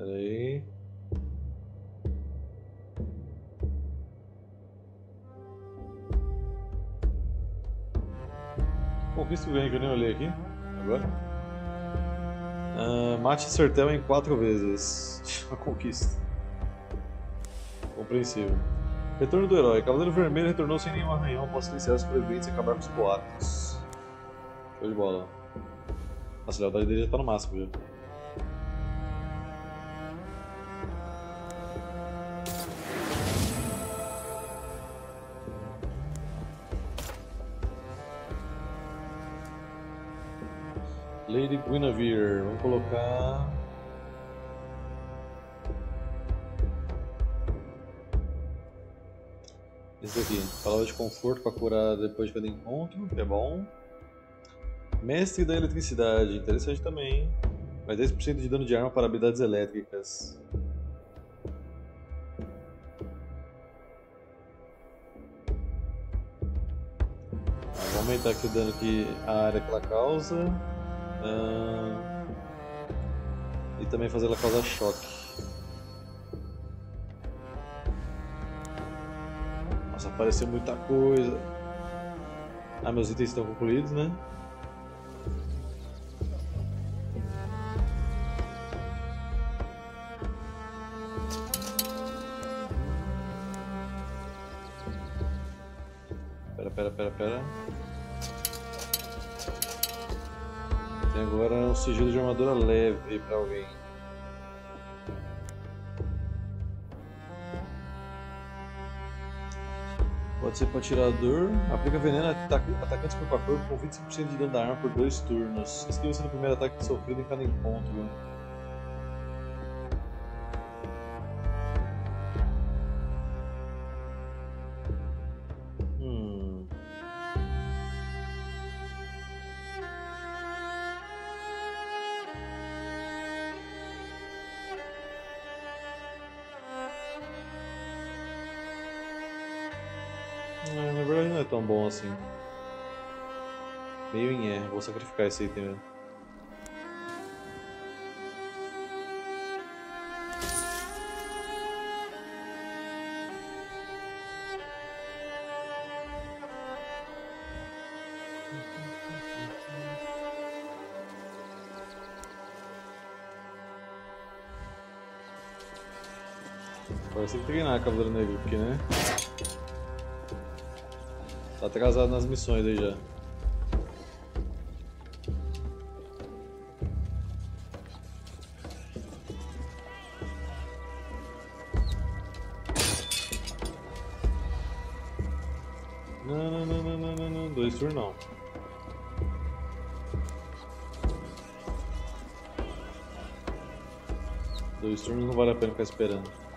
Pera aí. Conquista o ganho que eu nem olhei aqui. Agora. Uh, mate Sertel em quatro vezes. Uma conquista. Compreensível. Retorno do herói. Cavaleiro Vermelho retornou sem nenhum arranhão após silenciar os sobreviventes e acabar com os boatos. Show de bola. Nossa, a lealdade dele já tá no máximo já. Colocar. Esse aqui, palavra de conforto para curar depois de cada encontro, que é bom. Mestre da eletricidade, interessante também. Mais 10% de dano de arma para habilidades elétricas. Vamos aumentar aqui o dano que a área que ela causa. Uh, e também fazer ela causar choque. Nossa, apareceu muita coisa. Ah, meus itens estão concluídos, né? Sigilo de armadura leve pra alguém. Pode ser para atirador. Aplica veneno a atacantes corpo a corpo com 25% de dano da arma por dois turnos. Esquiva-se no primeiro ataque sofrido em cada encontro. Assim. Meio em E, vou sacrificar esse item mesmo. Parece que treinar Cavaleiro Negro aqui, né? Tá atrasado nas missões aí já. Não, não, não, não, não, não, não. Dois turnos não. Dois turnos não vale a pena ficar esperando.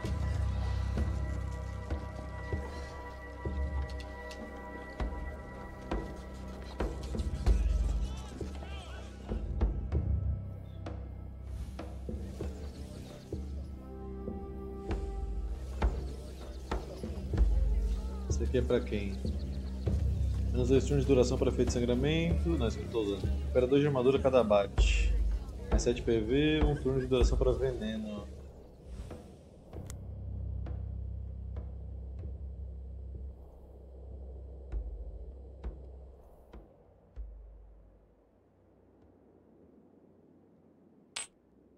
Pra quem? Menos 2 turnos de duração para efeito de sangramento. Não, isso que eu tô usando. Recupera 2 de armadura cada abate. Mais 7 PV, 1 um turno de duração para veneno.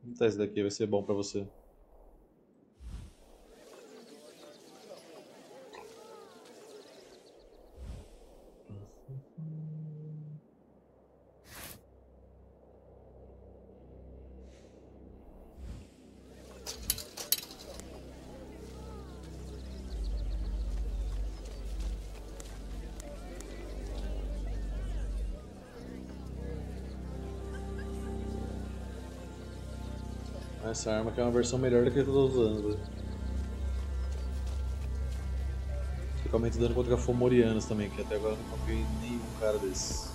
Vamos testar esse daqui, vai ser bom pra você. Essa arma que é uma versão melhor do que eu tô usando. Fica aumenta dano contra Fomorianos também, que até agora eu não encontrei nenhum cara desses.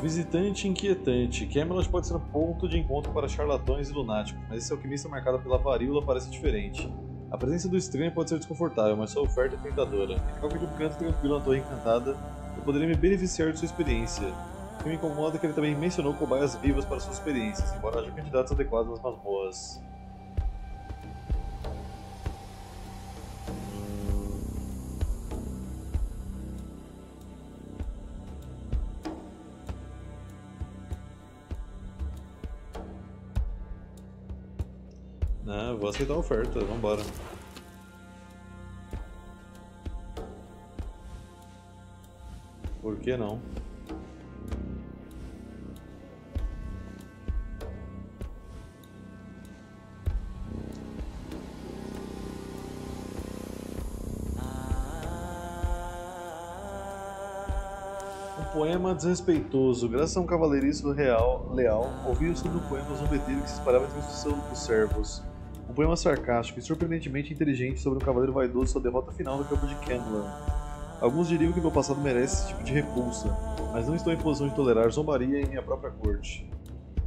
Visitante inquietante. Camelot pode ser um ponto de encontro para charlatões e lunáticos, mas esse alquimista marcado pela varíola parece diferente. A presença do estranho pode ser desconfortável, mas sua oferta é tentadora. Em qualquer canto tranquilo na torre encantada, eu poderia me beneficiar de sua experiência. Que me incomoda é que ele também mencionou cobaias vivas para suas experiências, embora haja candidatos adequados nas masmorras. Ah, vou aceitar a oferta, vambora. Por que não? Poema desrespeitoso. Graças a um cavaleirismo real, leal, ouviu-se no poema zombeteiro que se espalhava entre os servos. Um poema sarcástico e surpreendentemente inteligente sobre um cavaleiro vaidoso e sua derrota final no campo de Kenlan. Alguns diriam que meu passado merece esse tipo de repulsa, mas não estou em posição de tolerar zombaria em minha própria corte.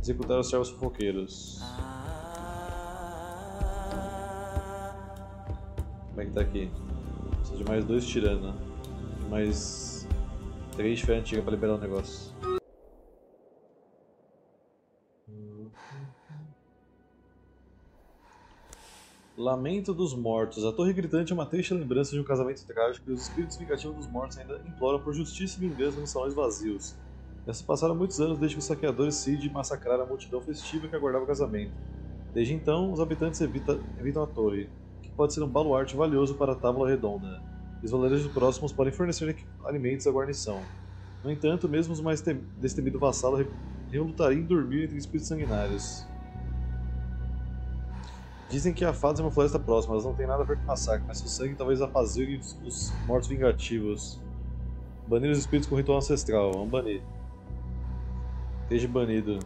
Executar os servos fofoqueiros. Como é que tá aqui? Precisa de mais dois tirana. Mais Três foi antiga pra liberar o negócio. Lamento dos Mortos. A Torre Gritante é uma triste lembrança de um casamento trágico e os espíritos vingativos dos mortos ainda imploram por justiça e vingança nos salões vazios. Já se passaram muitos anos desde que os saqueadores Cid massacraram a multidão festiva que aguardava o casamento. Desde então, os habitantes evita, evitam a torre, que pode ser um baluarte valioso para a Tábua Redonda os valeiros próximos podem fornecer alimentos à guarnição. No entanto, mesmo os mais destemidos vassalos relutariam em dormir entre espíritos sanguinários. Dizem que a Fadas é uma floresta próxima, elas não têm nada a ver com o massacre, mas o sangue talvez apazigue os mortos vingativos. Banir os espíritos com ritual ancestral, vamos banir. Esteja banido.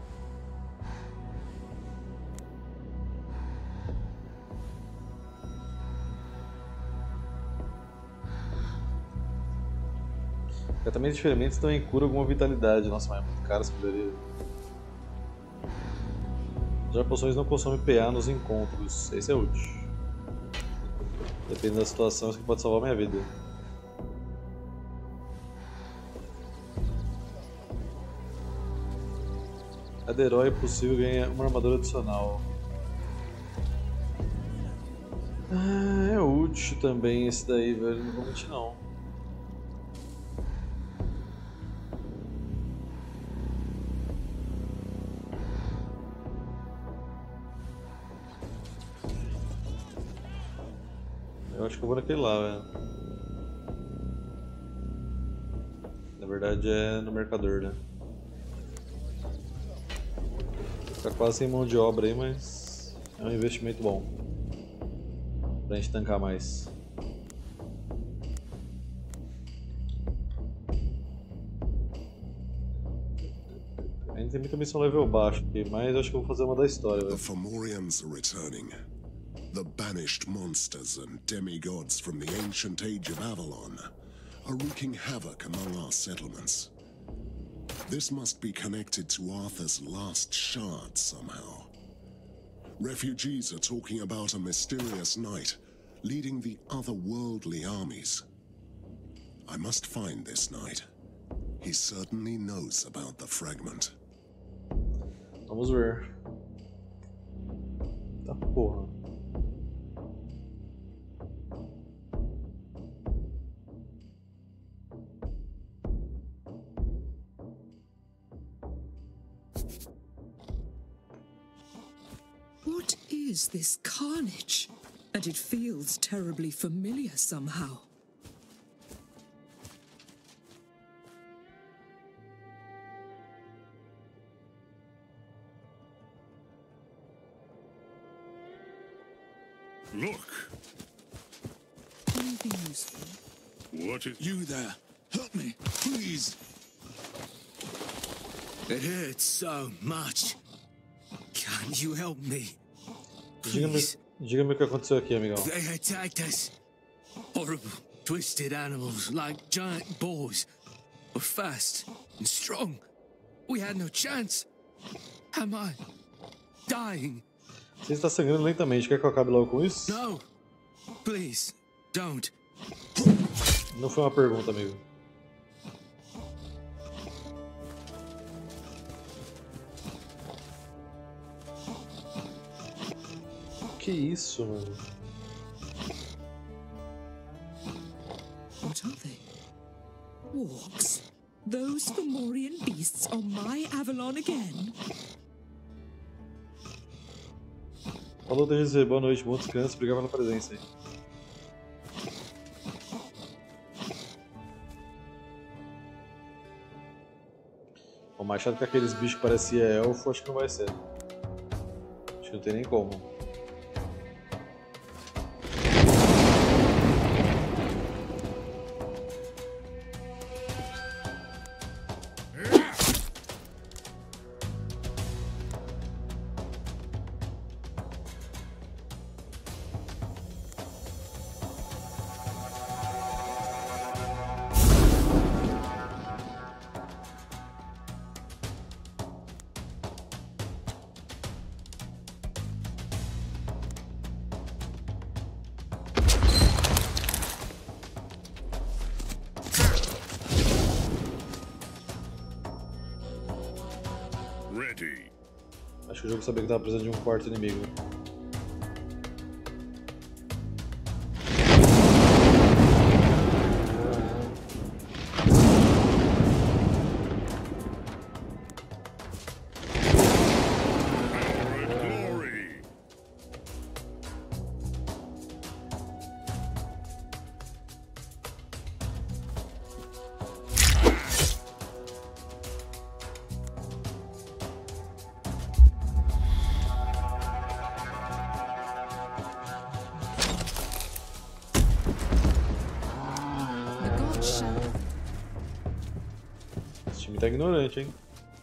Tratamentos de ferimentos também cura alguma vitalidade. Nossa, mas é muito caro essa poderia. Já poções não consomem PA nos encontros. Esse é útil. Depende da situação, isso que pode salvar minha vida. Cada herói possível ganha uma armadura adicional. Ah, é útil também esse daí, velho. Não vou mentir não. Que eu vou naquele lá, velho. Na verdade é no mercador, né? Tá quase sem mão de obra aí, mas é um investimento bom. Pra gente tancar mais. Ainda tem muita missão level baixo aqui, mas acho que eu vou fazer uma da história, velho. The banished monsters and demigods from the ancient age of Avalon are wreaking havoc among our settlements. This must be connected to Arthur's last shard somehow. Refugees are talking about a mysterious knight leading the otherworldly armies. I must find this knight. He certainly knows about the fragment. Vamos ver. Tá porra. This carnage? And it feels terribly familiar somehow. Look! Anything useful? What is... You there! Help me, please! It hurts so much. Can you help me? Diga-me diga o que aconteceu aqui, amigão. They attacked us. Horrible, twisted animals like giant boars. Were fast and strong. We had no chance. Am I dying? Você está sangrando lentamente. Quer que eu acabe logo com isso? No. Please, don't. Não foi uma pergunta, amigo. Que isso, mano? What are they? Walks. Those Fomorian beasts on my Avalon again? Falou, TGZ, boa noite, bom descanso, obrigado pela presença aí. O machado com aqueles bichos que parecia elfo, acho que não vai ser. Acho que não tem nem como. Sabia que tava precisando de um quarto inimigo. Ignorante, eh? hein?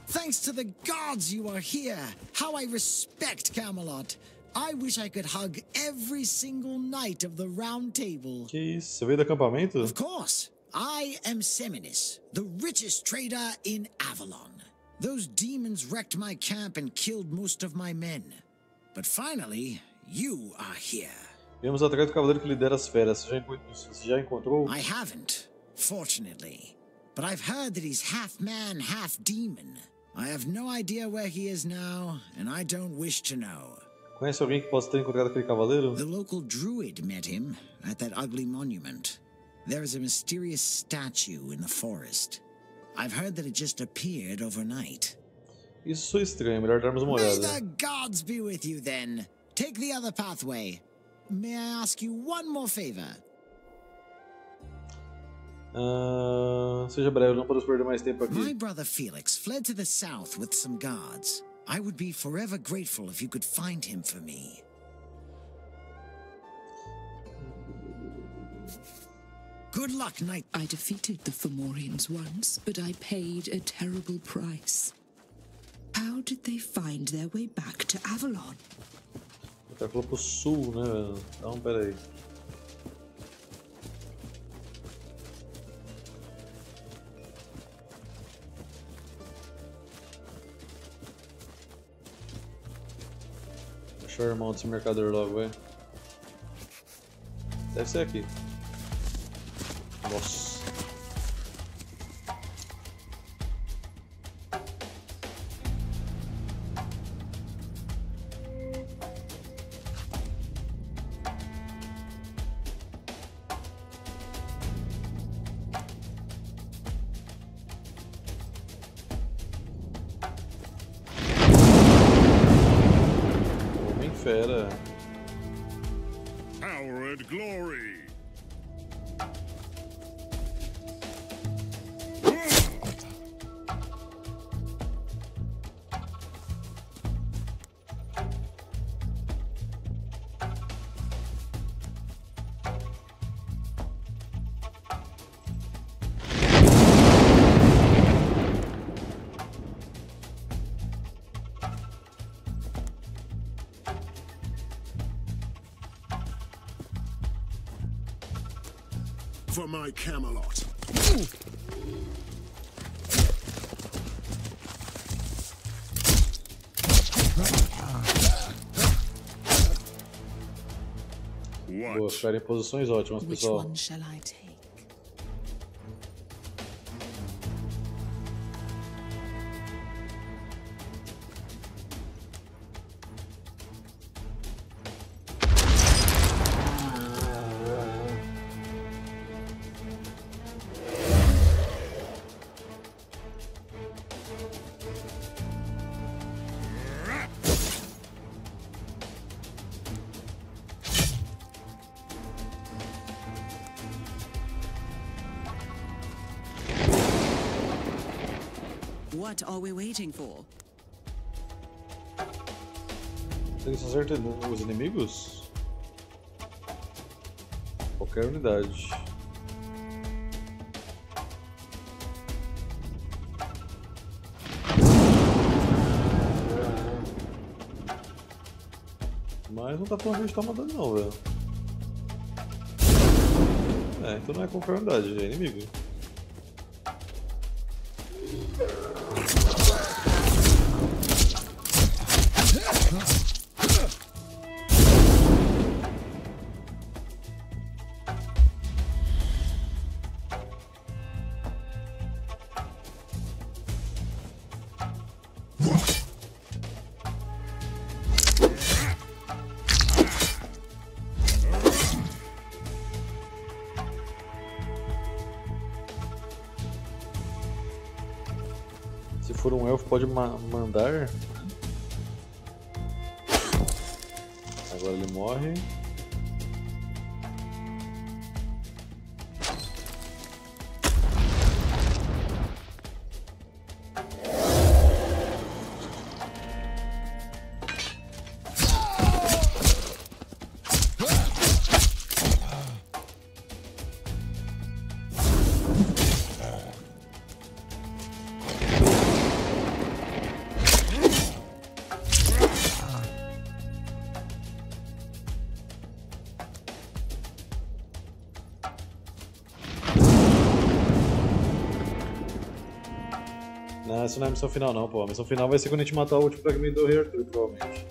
Thanks to the gods you are here. How I respect Camelot. I wish I could hug every single knight of the round table. Que isso? Você veio do acampamento? Of course, I am Seminis, the richest trader in Avalon. Those demons wrecked my camp and killed most of my men. But finally, you are here. Viemos atrás do cavaleiro que lidera as feras. Você já, enco- você já encontrou? I haven't, fortunately. But I've heard that he's half man, half demon. I have no idea where he is now, and I don't wish to know. Conhece alguém que possa ter encontrado aquele cavaleiro? The local druid met him at that ugly monument. There is a mysterious statue in the forest. I've heard that it just appeared overnight. Isso é estranho, melhor darmos uma May the gods be with you then. Take the other pathway. May I ask you one more favor? Ah, seja breve, não podemos perder mais tempo My brother Felix fled to the south with some guards. I would be forever grateful if you could find him for me. Good luck, knight. I defeated the Fomorians once, but I paid a terrible price. How did they find their way back to Avalon? O cara falou pro sul, né, velho? Então, pera aí. Achar o irmão desse mercador logo, vai. Deve ser aqui. Nossa. For my Camelot. Boa, What? ficaram em posições ótimas, Which pessoal. What are we waiting for? Ele só acerta os inimigos? Qualquer unidade. Mas não tá falando gente tá matando não, velho. É, então não é qualquer unidade, é inimigo. Pode ma mandar. Agora ele morre. Essa não é a missão final não, pô. A missão final vai ser quando a gente matar o último fragmento do Rei Arthur, provavelmente.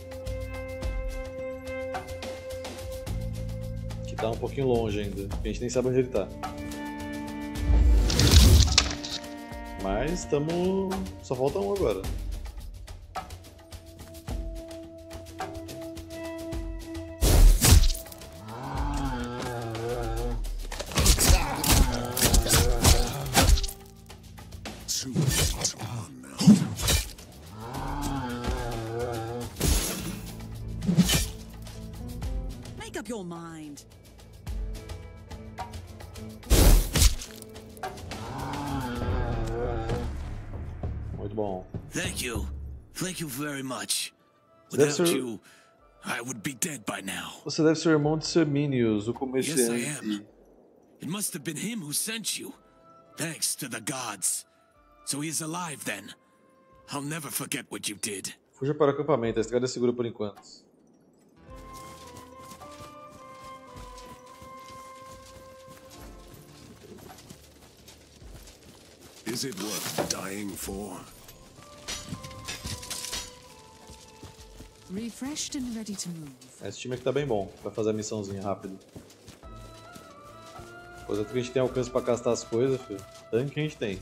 Que tá um pouquinho longe ainda, a gente nem sabe onde ele tá. Mas estamos. Só falta um agora. Without a- you, I would be dead by now. Você deve ser irmão de Seminius, o comerciante. Yes, I am. It must have been him who sent you. Thanks to the gods. So he is alive then. I'll never forget what you did. Fuja para o acampamento, a estrada é segura por enquanto. Is it worth dying for? Refreshed and ready to move. Esse time aqui tá bem bom pra fazer a missãozinha rápido. Coisa que a gente tem alcance pra castar as coisas, filho. Tanque a gente tem.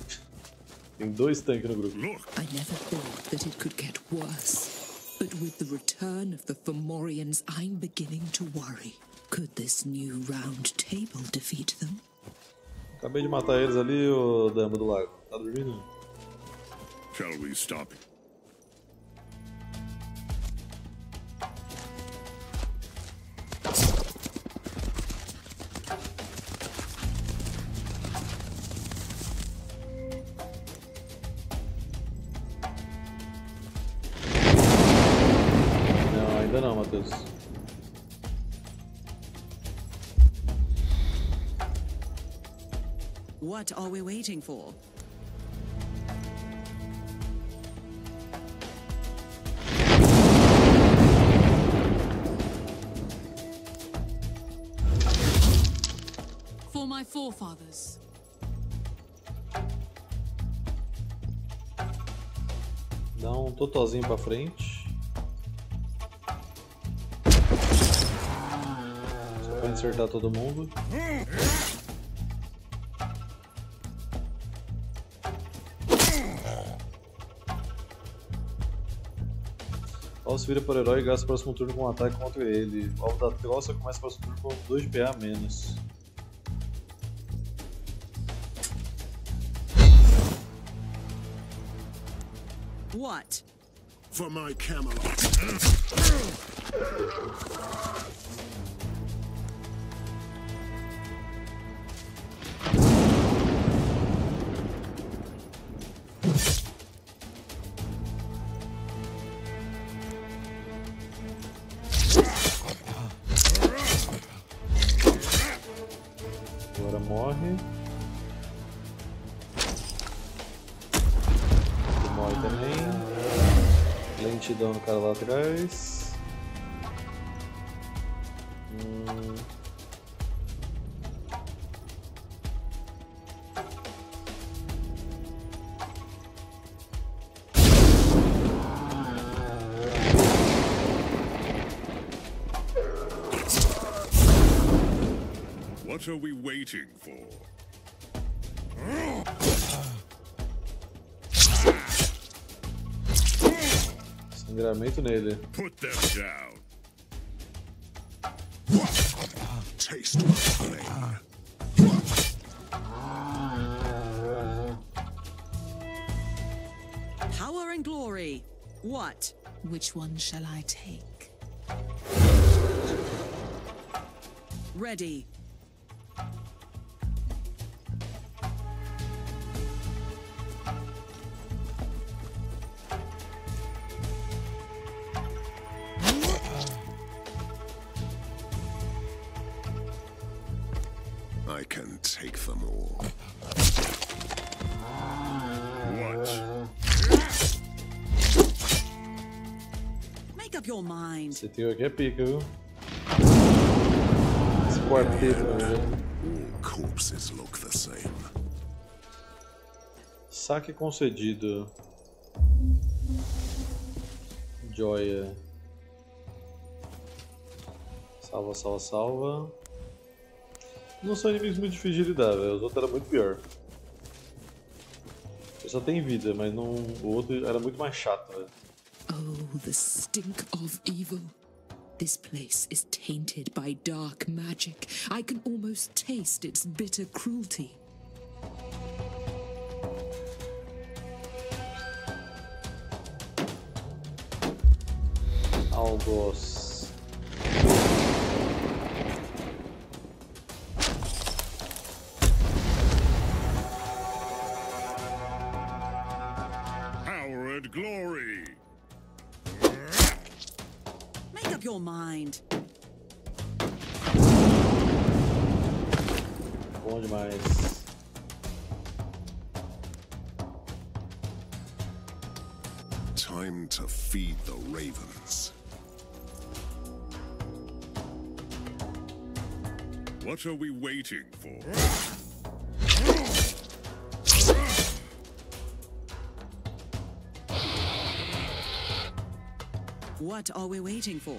Tem dois tanques no grupo. I never thought that it could get worse. But with the return of the Fomorians, I'm beginning to worry. Could this new round table defeat them? Acabei de matar eles ali, ô dama do lago. Tá dormindo? shall we stop? What are we waiting for? For my forefathers. Dá um totozinho pra frente. Só pra acertar todo mundo. Vira para o herói e gasta o próximo turno com um ataque contra ele. O alvo da troça começa o próximo turno com 2 de PA a menos. What? For my Camelot. What are we waiting for? Sangramento nele. Put them down. Taste my flame. Power and glory. What? Which one shall I take? Ready. Esse trio aqui é pica, viu? Esse quarteto. All corpses look the same. Saque concedido. Joia. Salva, salva, salva. Não são inimigos muito difíceis de lidar, velho. Os outros eram muito pior. Eu só tem vida, mas não... o outro era muito mais chato, velho. Oh, the stink of evil. This place is tainted by dark magic. I can almost taste its bitter cruelty. Algos. Mind. Bom demais. Time to feed the ravens. What are we waiting for? What are we waiting for?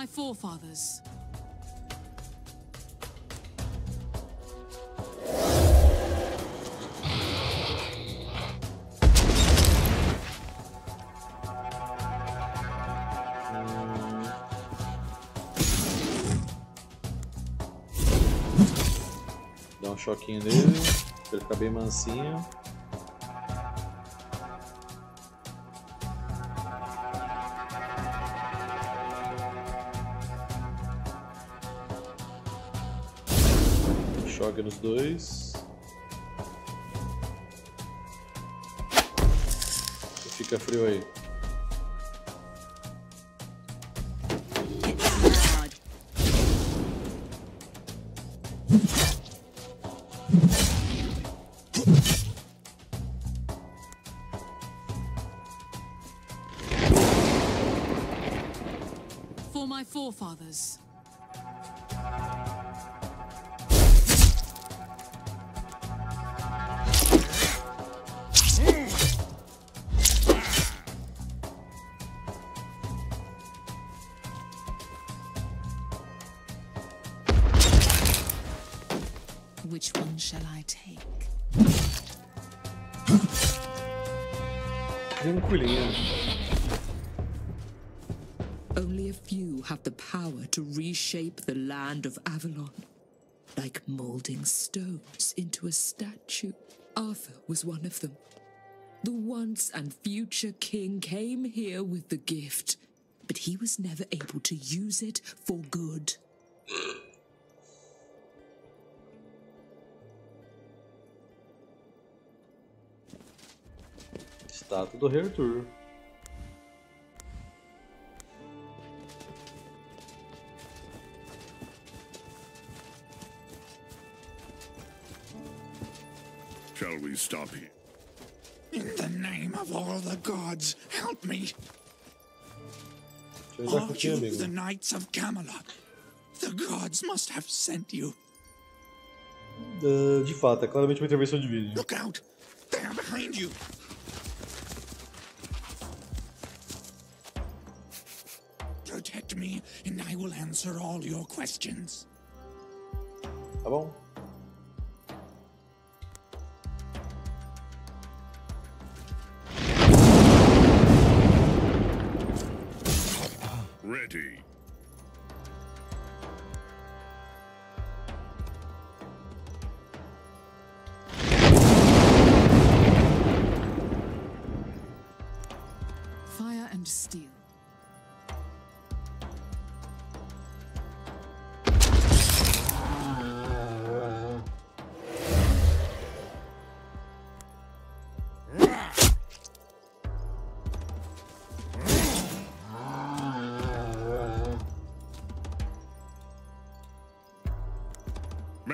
My forefathers. Dá um choquinho nele, pra ele ficar bem mansinho. Dois. Fica frio aí. For my forefathers. Of Avalon. Like molding stones into a statue. Arthur was one of them. The once and future king came here with the gift, but he was never able to use it for good. Estátua do Rei Arthur. Stop here? In the name of all the gods, help me. Deixa eu Are you the knights of Camelot? The gods must have sent you. Ah, de fato, é claramente uma intervenção de vídeo. Look out! They are behind you. Protect me, and I will answer all your questions. Tá bom?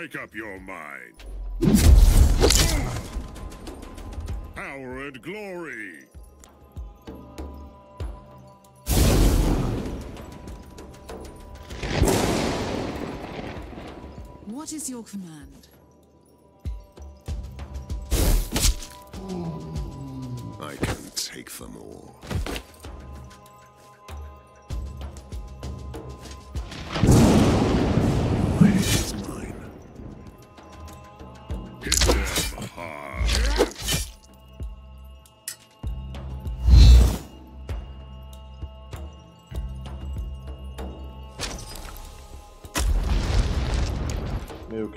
Make up your mind. Power and glory. What is your command? I can take them all.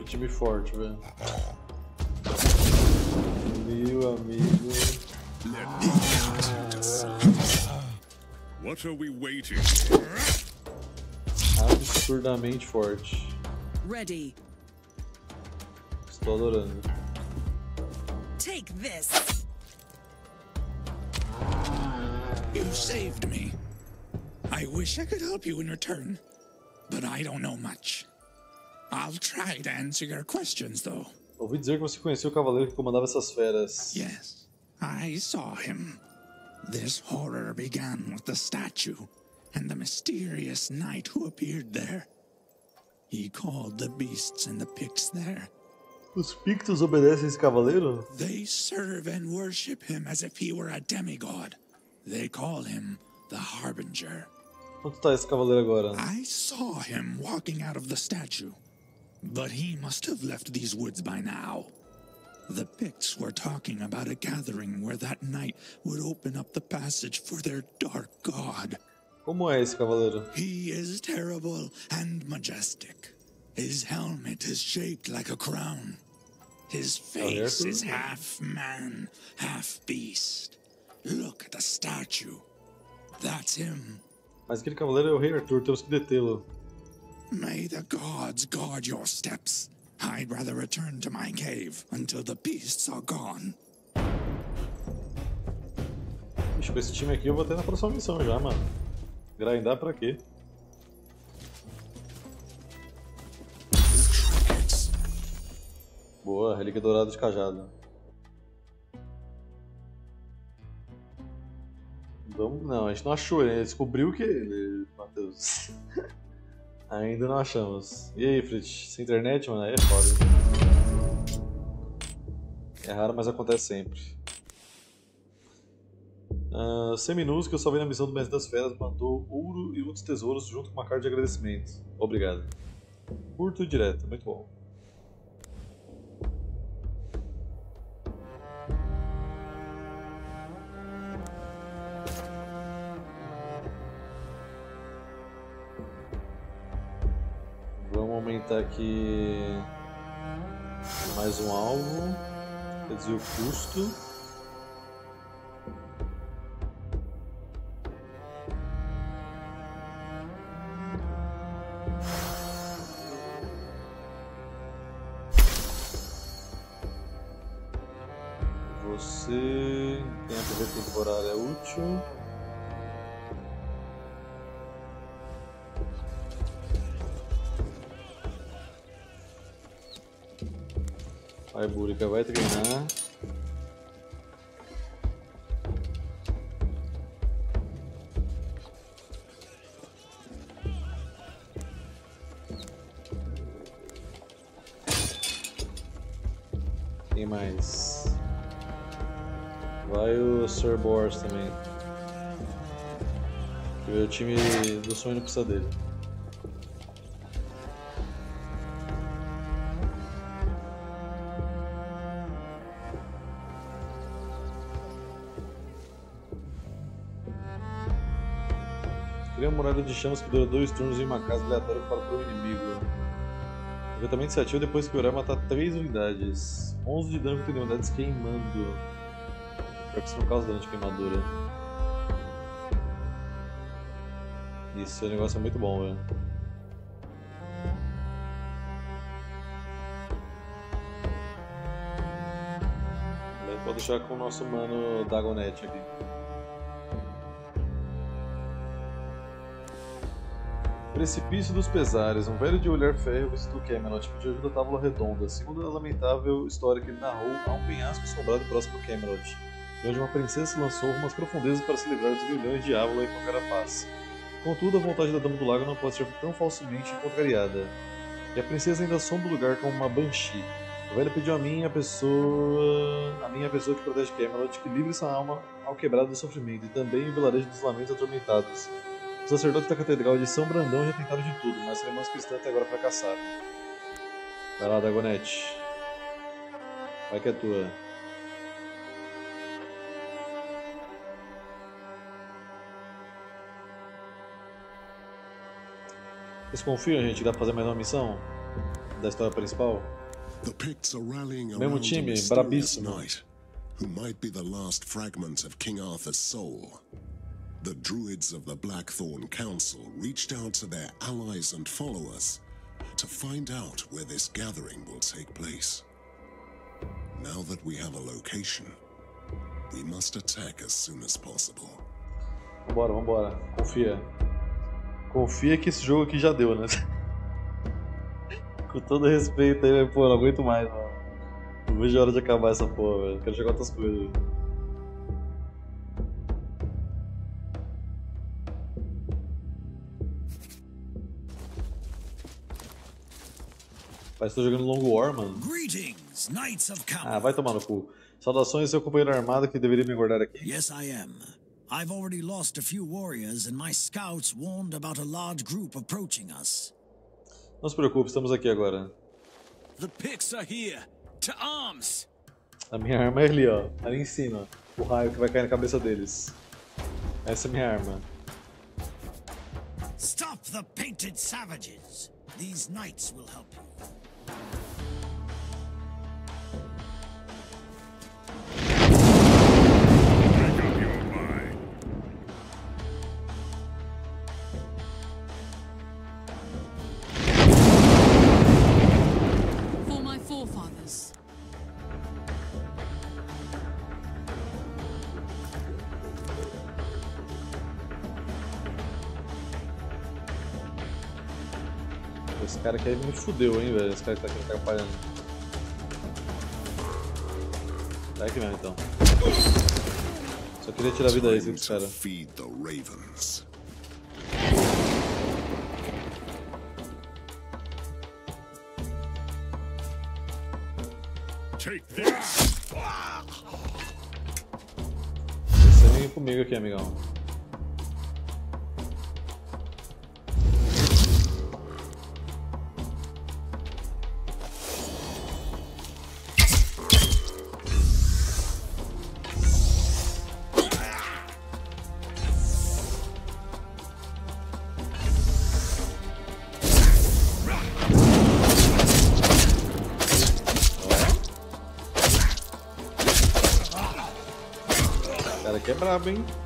Time forte, velho. Meu amigo. What are we waiting? Absurdamente forte. Ready. Estou adorando. Take this. You saved me. I wish I could help you in return, but I don't know much. I'll try to answer your questions, though. Ouvi dizer que você conheceu o cavaleiro que comandava essas feras. Yes, I saw him. This horror began with the statue and the mysterious knight who appeared there. He called the beasts and the Picts there. Os Pictos obedecem esse cavaleiro? They serve and worship him as if he were a demigod. They call him the Harbinger. Onde tá esse cavaleiro agora? I saw him walking out of the statue, but he must have left these woods by now. The Picts were talking about a gathering where that knight would open up the passage for their dark god. Como é esse cavaleiro? He is terrible and majestic. His helmet is shaped like a crown. His face is half man, half beast. Look at the statue. That's him. Mas aquele cavaleiro é o Rei Arthur, temos que detê-lo. May the gods guard your steps. I'd rather return to my cave until the beasts are gone. Ixi, com esse time aqui eu vou ter na próxima missão já, mano. Grindar pra quê? Boa, relíquia dourada de cajado. Vamos, não, a gente não achou, ele descobriu que ele, Matheus. Ainda não achamos. E aí, Fritz? Sem internet, mano, aí é foda. É raro, mas acontece sempre. Uh, Seminus, que eu salvei na missão do Mestre das Feras, mandou ouro e outros tesouros junto com uma carta de agradecimento. Obrigado. Curto e direto, muito bom. Vamos aumentar aqui mais um alvo. Reduzir o custo. Búrica, vai treinar. Quem mais? Vai o Sir Boris também. O time do sonho precisa dele. Uma muralha de chamas que dura dois turnos em uma casa aleatória para o inimigo. Completamente se ativa depois que o herói matar três unidades. 11 de dano com unidades queimando. Pior que isso não causa dano de queimadura. Isso, o negócio é muito bom, velho. Pode deixar com o nosso mano Dagonet aqui. Precipício dos Pesares. Um velho de olhar férreo visitou Camelot pediu ajuda à Tábua Redonda. Segundo a lamentável história que ele narrou, há um penhasco assombrado próximo a Camelot, onde uma princesa se lançou rumo profundezas para se livrar dos grilhões de Ávila e encontrar a paz. Contudo, a vontade da Dama do Lago não pode ser tão falsamente contrariada. E a princesa ainda assombra o lugar como uma Banshee. O velho pediu a mim a pessoa. a minha pessoa que protege Camelot, que livre sua alma ao quebrado do sofrimento, e também o vilarejo dos lamentos atormentados. Os sacerdotes da Catedral de São Brandão já tentaram de tudo, mas os irmãos cristãos até agora fracassaram. Vai lá, Dagonete. Vai que é tua. Vocês confiam, gente, que dá pra fazer mais uma missão? Da história principal? Mesmo a time, brabíssimo. who might be the last fragment of King Arthur's soul. The druids of the Blackthorn Council reached out to their allies and followers to find out where this gathering will take place. Now that we have a location, we must attack as soon as possible. Vambora, vambora. Confia. Confia que esse jogo aqui já deu, né? Com todo respeito aí, pô, não aguento mais, mano. Não vejo a hora de acabar essa porra, velho. Quero jogar outras coisas. Parece que tô jogando Long War, mano. Ah, vai tomar no cu. Saudações, seu companheiro armado que deveria me guardar aqui. Yes, I am. I've already lost a few warriors, and my scouts warned about a large group approaching us. Não se preocupe, estamos aqui agora. The Picts are here. To arms! A minha arma é ali, ó. Ali em cima. O raio que vai cair na cabeça deles. Essa é a minha arma. Stop the painted savages. These knights will help you. うん。Esse cara aqui me fudeu, hein, velho. Esse cara que tá aqui atrapalhando. Tá aqui mesmo, então. Só queria tirar a vida desse cara. Take this! Você vem comigo aqui, amigão. O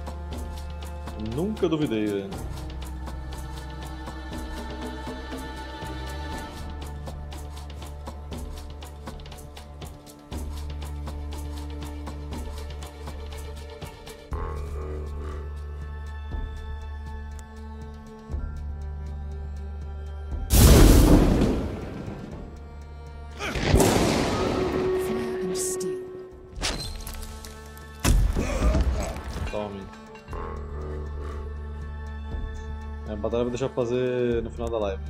eu vou deixar pra fazer no final da live.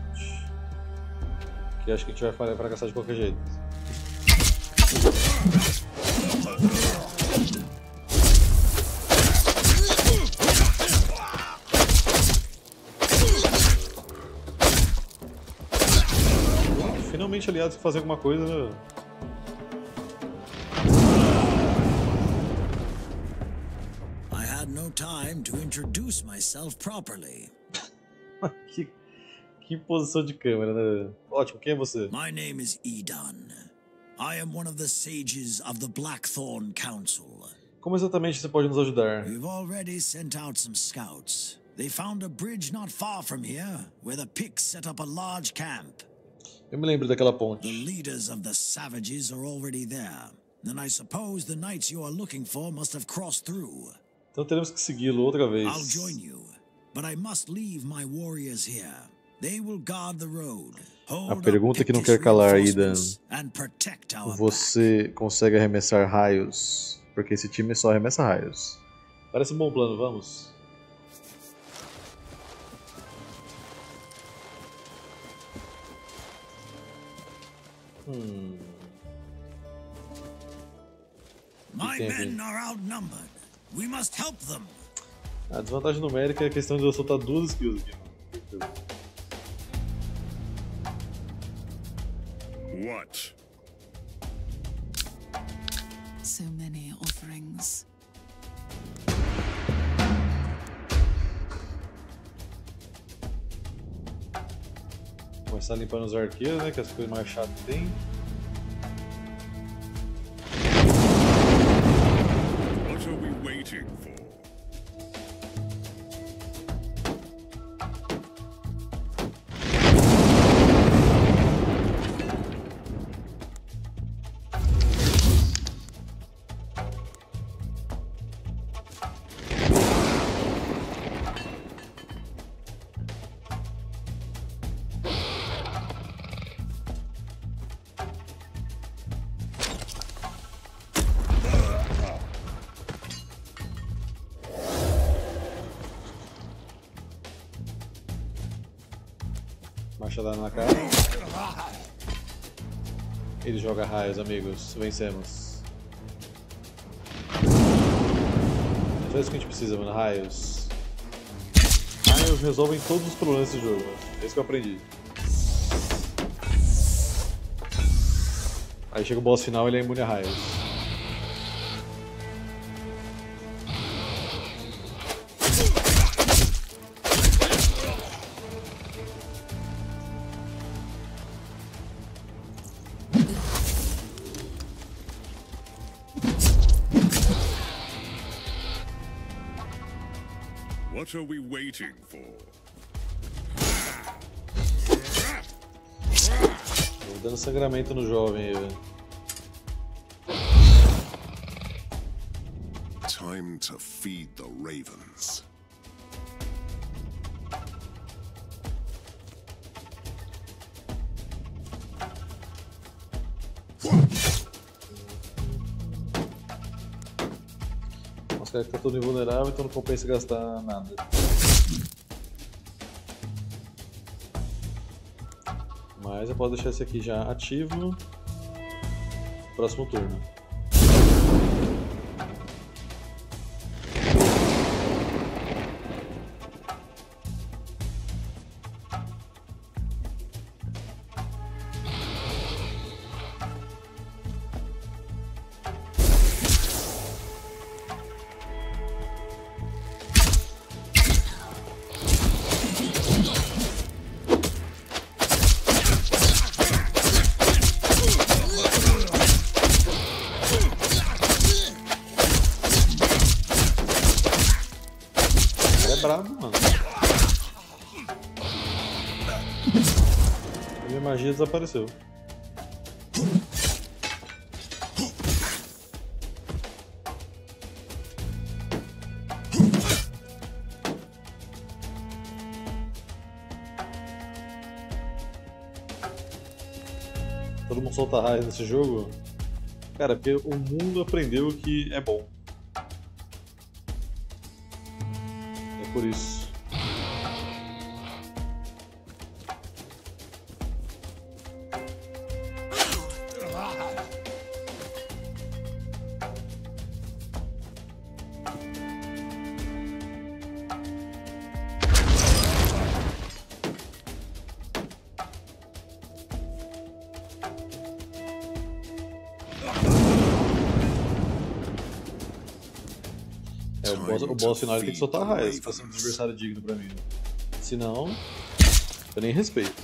Que acho que a gente vai fracassar de qualquer jeito. Finalmente aliados que fazem alguma coisa, né? I had no time to introduce myself properly. Que, posição de câmera, né? Ótimo, quem é você? My name is Edon. I am one of the sages of the Blackthorn Council. Como exatamente você pode nos ajudar? We've already sent out some scouts. They found a bridge not far from here, where the Picts set up a large camp. Eu me lembro daquela ponte. The leaders of the savages are already there. And I suppose the knights you are looking for must have crossed through. Então teremos que segui-lo outra vez. I'll join you, but I must leave my warriors here. A pergunta que não quer calar, Idan. Você consegue arremessar raios? Porque esse time só arremessa raios. Parece um bom plano, vamos. Hum. My men are outnumbered. We must help them. A desvantagem numérica é a questão de eu soltar duas skills aqui. What? So many offerings. Começar limpando os arqueiros, né? Que as coisas mais chatas tem. Joga raios, amigos. Vencemos. É só isso que a gente precisa, mano. Raios. Raios resolvem todos os problemas desse jogo. É isso que eu aprendi. Aí chega o boss final e ele é imune a raios. Waiting for? Tô dando sangramento no jovem aí, velho. Time to feed the ravens. Os caras que tá todo invulnerável, então não compensa gastar nada. Mas eu posso deixar esse aqui já ativo. Próximo turno. Desapareceu. Todo mundo solta raio nesse jogo? Cara, porque o mundo aprendeu que é bom. É por isso. Final ele tem que soltar raios pra ser um adversário digno pra mim. Senão, eu nem respeito.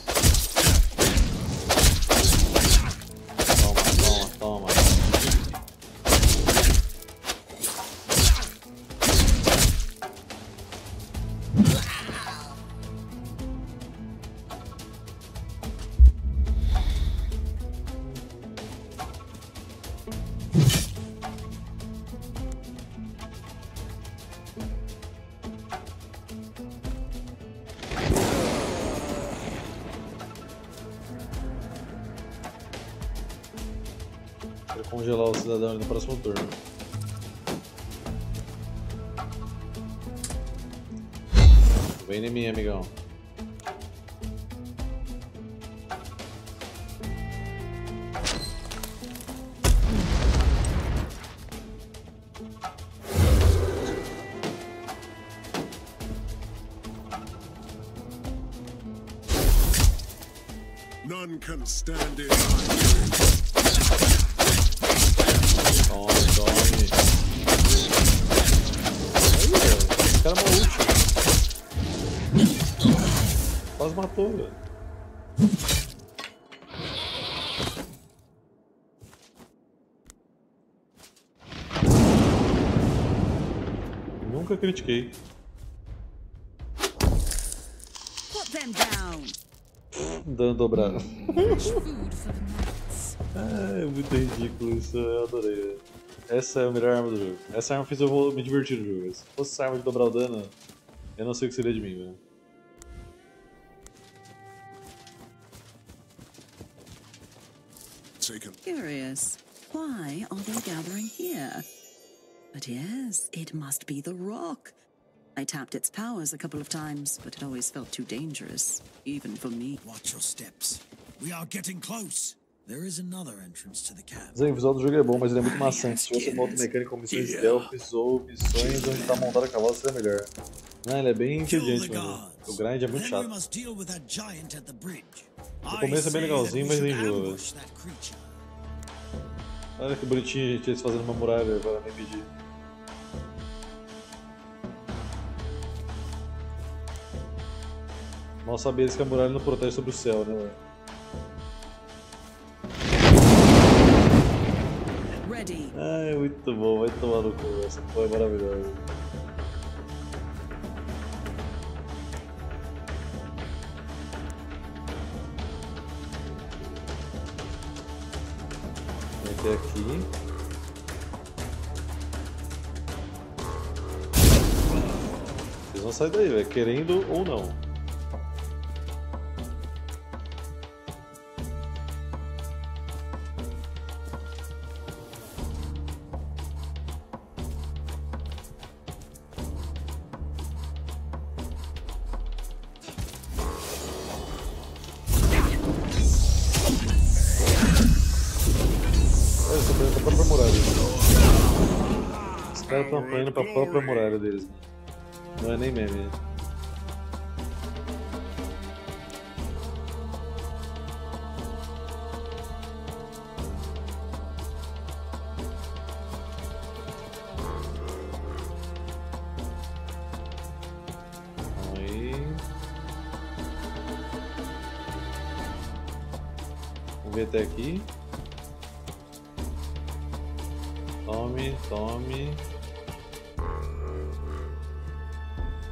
None can stand in my way. Tome, tome. Aí, cara. Quase matou. Nunca critiquei. Dano dobrado. É, é muito ridículo isso, eu adorei. Essa é a melhor arma do jogo. Essa arma fez eu vou me divertir no jogo. Se fosse essa arma de dobrar o dano, eu não sei o que seria de mim, velho. Curious. Why are they gathering here? But yes, it must be the rock. I tapped its powers a couple of times, but it always felt too dangerous, even for me. Watch your steps. We are getting close. There is another entrance to the camp. Zé, o visual do jogo é bom, mas ele é muito maçante. Se fosse modo mecânico com missões stealth ou missões onde tá montado a cavalo, seria melhor. Não, ele é bem entediante, mano. O grind é muito chato. O começo é bem legalzinho, mas nem enjoa. Olha que bonitinho, gente, eles fazendo uma muralha para me impedir. Mal sabia eles que a muralha não protege sobre o céu, né, velho? Ai, muito bom, vai tomar no cu, essa foi maravilhosa. Meter aqui. Vocês vão sair daí, velho, querendo ou não. Própria muralha deles. Não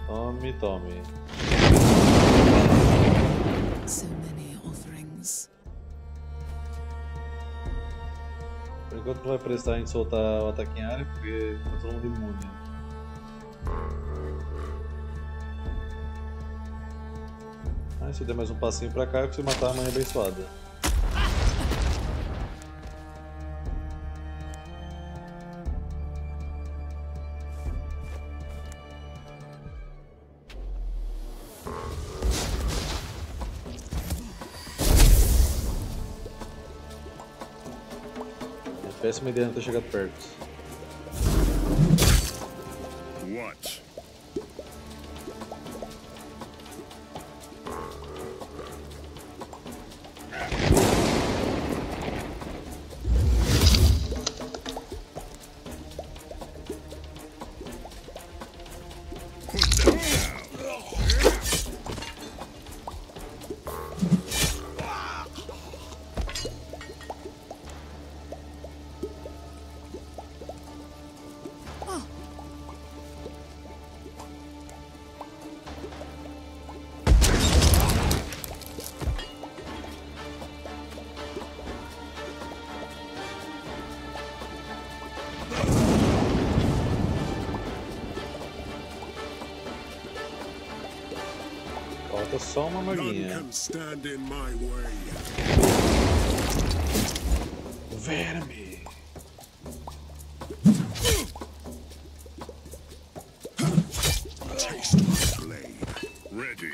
Tome, tome. So many offerings. Por enquanto não vai prestar a gente soltar o ataque em área, porque tá todo mundo imune. Ah, se eu der mais um passinho pra cá, eu consigo matar a mãe abençoada. Péssima ideia não ter chegado perto. None can stand in my way. Verme! Taste my blade. Ready.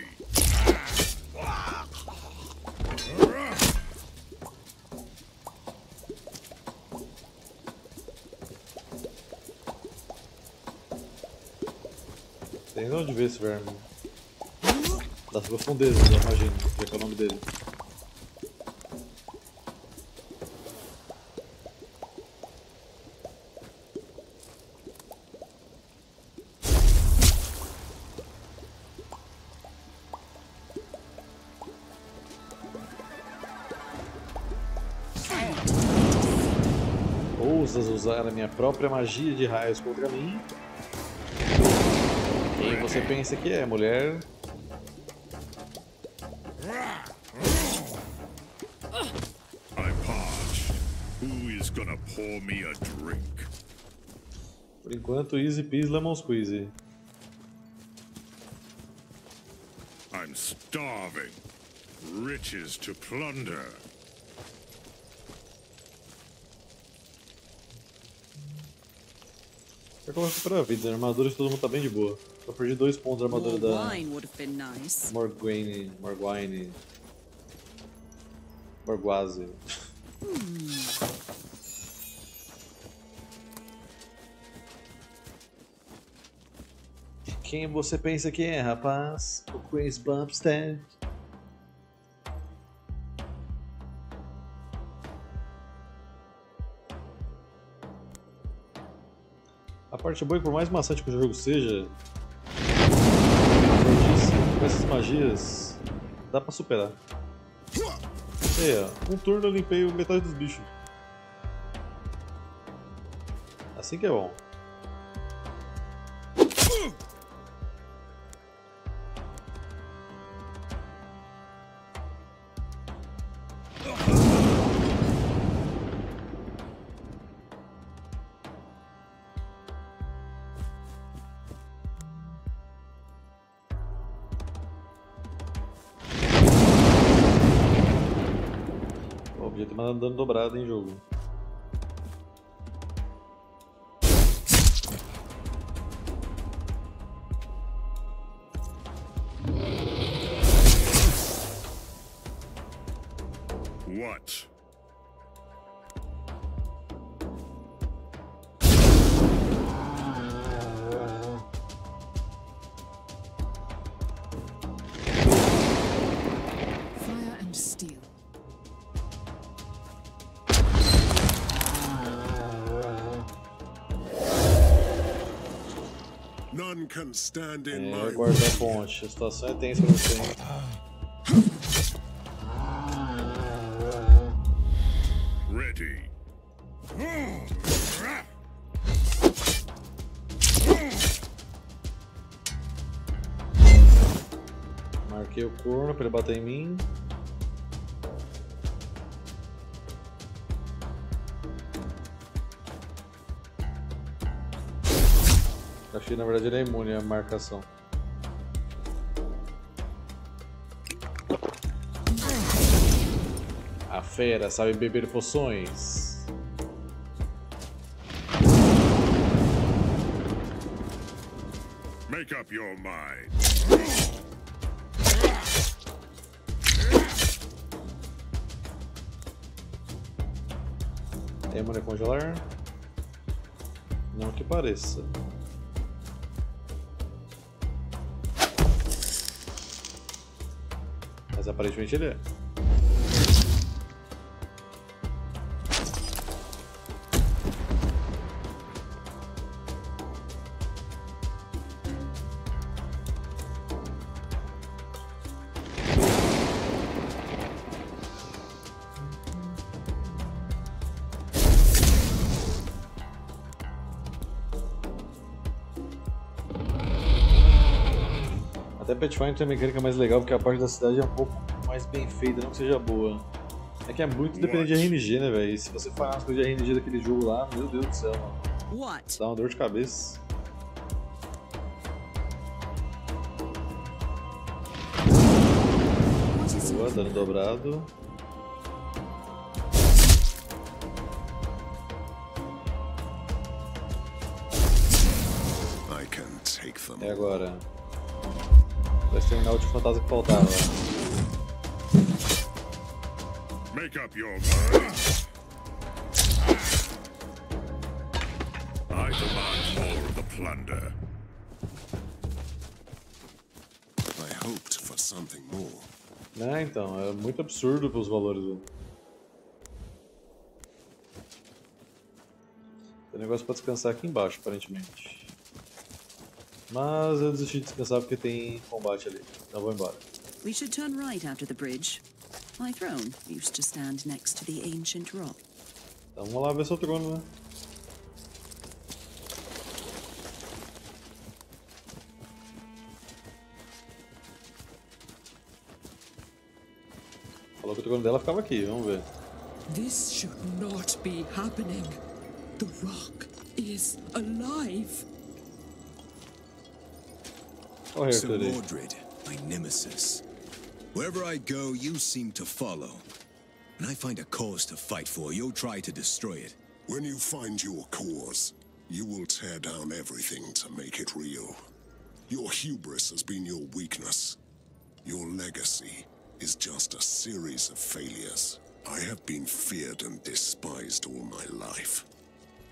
Tem de onde ver esse verme. Das profundezas, eu imagino, já que é o nome dele. Ousas usar a minha própria magia de raios contra mim? Quem você pensa que é, mulher? Pour me a drink? Por enquanto, easy peasy lemon squeezy. I'm starving. Riches to plunder. Eu vou recuperar a vida, a armadura de todo mundo tá bem de boa. Só perdi dois pontos da armadura More da wine would have been nice. Morgwine. Morgwine. Morguaze. Quem você pensa que é, rapaz? O Chris Bumstead. A parte boa é que por mais maçante que o jogo seja, com essas magias dá pra superar. Ó, um turno eu limpei metade dos bichos. Assim que é bom. Dobrado em jogo. É, my guarda way. a ponte. A situação é tensa pra você. Ready. Marquei o corno pra ele bater em mim. Que na verdade ele é imune à marcação. A fera sabe beber poções. Make up your mind. Tem imune a congelar? Não que pareça. Mas aparentemente ele é. Pathfinder tem uma mecânica mais legal porque a parte da cidade é um pouco mais bem feita, não que seja boa. É que é muito dependente de RNG, né, velho? Se você falhar as coisas de RNG daquele jogo lá, meu Deus do céu, mano. What? Dá uma dor de cabeça. Boa, dano dobrado. I can take them. É agora. Vai exterminar o último fantasma que faltava. Make up your mind. I demand more of the plunder. I hoped for something more. Né, então, é muito absurdo pelos valores do. Tem negócio pra descansar aqui embaixo, aparentemente. Mas eu desisti de descansar porque tem combate ali. Então vou embora. We should turn right after the bridge. My throne used to stand next to the ancient rock. Então vamos lá ver seu trono, né? Falou que o trono dela ficava aqui, vamos ver. This should not be happening. The rock is alive. Olha o Sir Arthur. Mordred, my nemesis. Wherever I go, you seem to follow. When I find a cause to fight for, you'll try to destroy it. When you find your cause, you will tear down everything to make it real. Your hubris has been your weakness. Your legacy is just a series of failures. I have been feared and despised all my life.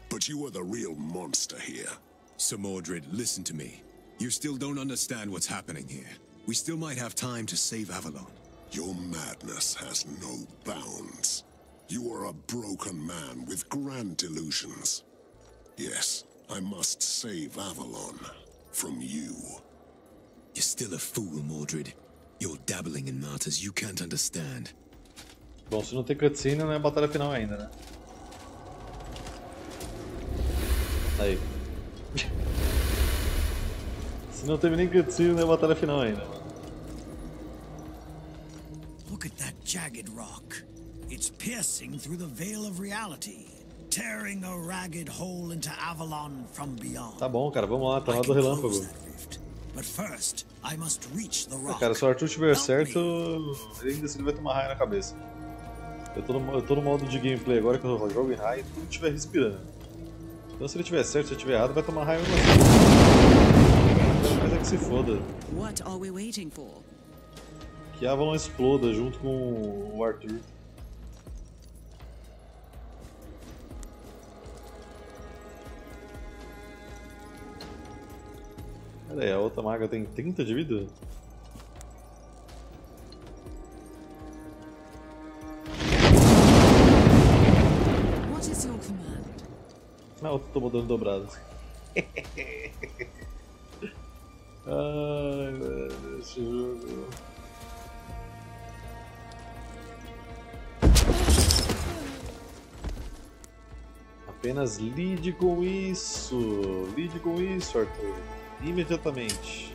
But you are the real monster here. Sir Mordred, listen to me. You still don't understand what's happening here. We still might have time to save Avalon. Your madness has no bounds. You are a broken man with grand delusions. Yes, I must save Avalon from you. You're still a fool, Mordred. You're dabbling in matters you can't understand. Bom, se não tem cutscene, não é batalha final ainda, né? Aí. Se não teve nem cutscene, é batalha final ainda, mano. Look at that jagged rock. It's piercing through the veil of reality, tearing a ragged hole into Avalon from beyond. Tá bom, cara, vamos lá, tá lá do relâmpago. But first, I must reach the rock. cara, se o Arthur estiver certo, ele ainda assim vai tomar raio na cabeça. Eu tô, no, eu tô no modo de gameplay agora que eu jogo em raio e tudo estiver respirando. Então se ele estiver certo, se ele estiver errado, vai tomar raio mesmo assim. Que se foda. What are we waiting for? Que a Avalon exploda junto com o Arthur. Pera aí, a outra maga tem 30 de vida? What is your command? Ah, a outra tomou dano dobrado. Ai, velho, esse jogo. Apenas lide com isso. Lide com isso, Arthur. Imediatamente.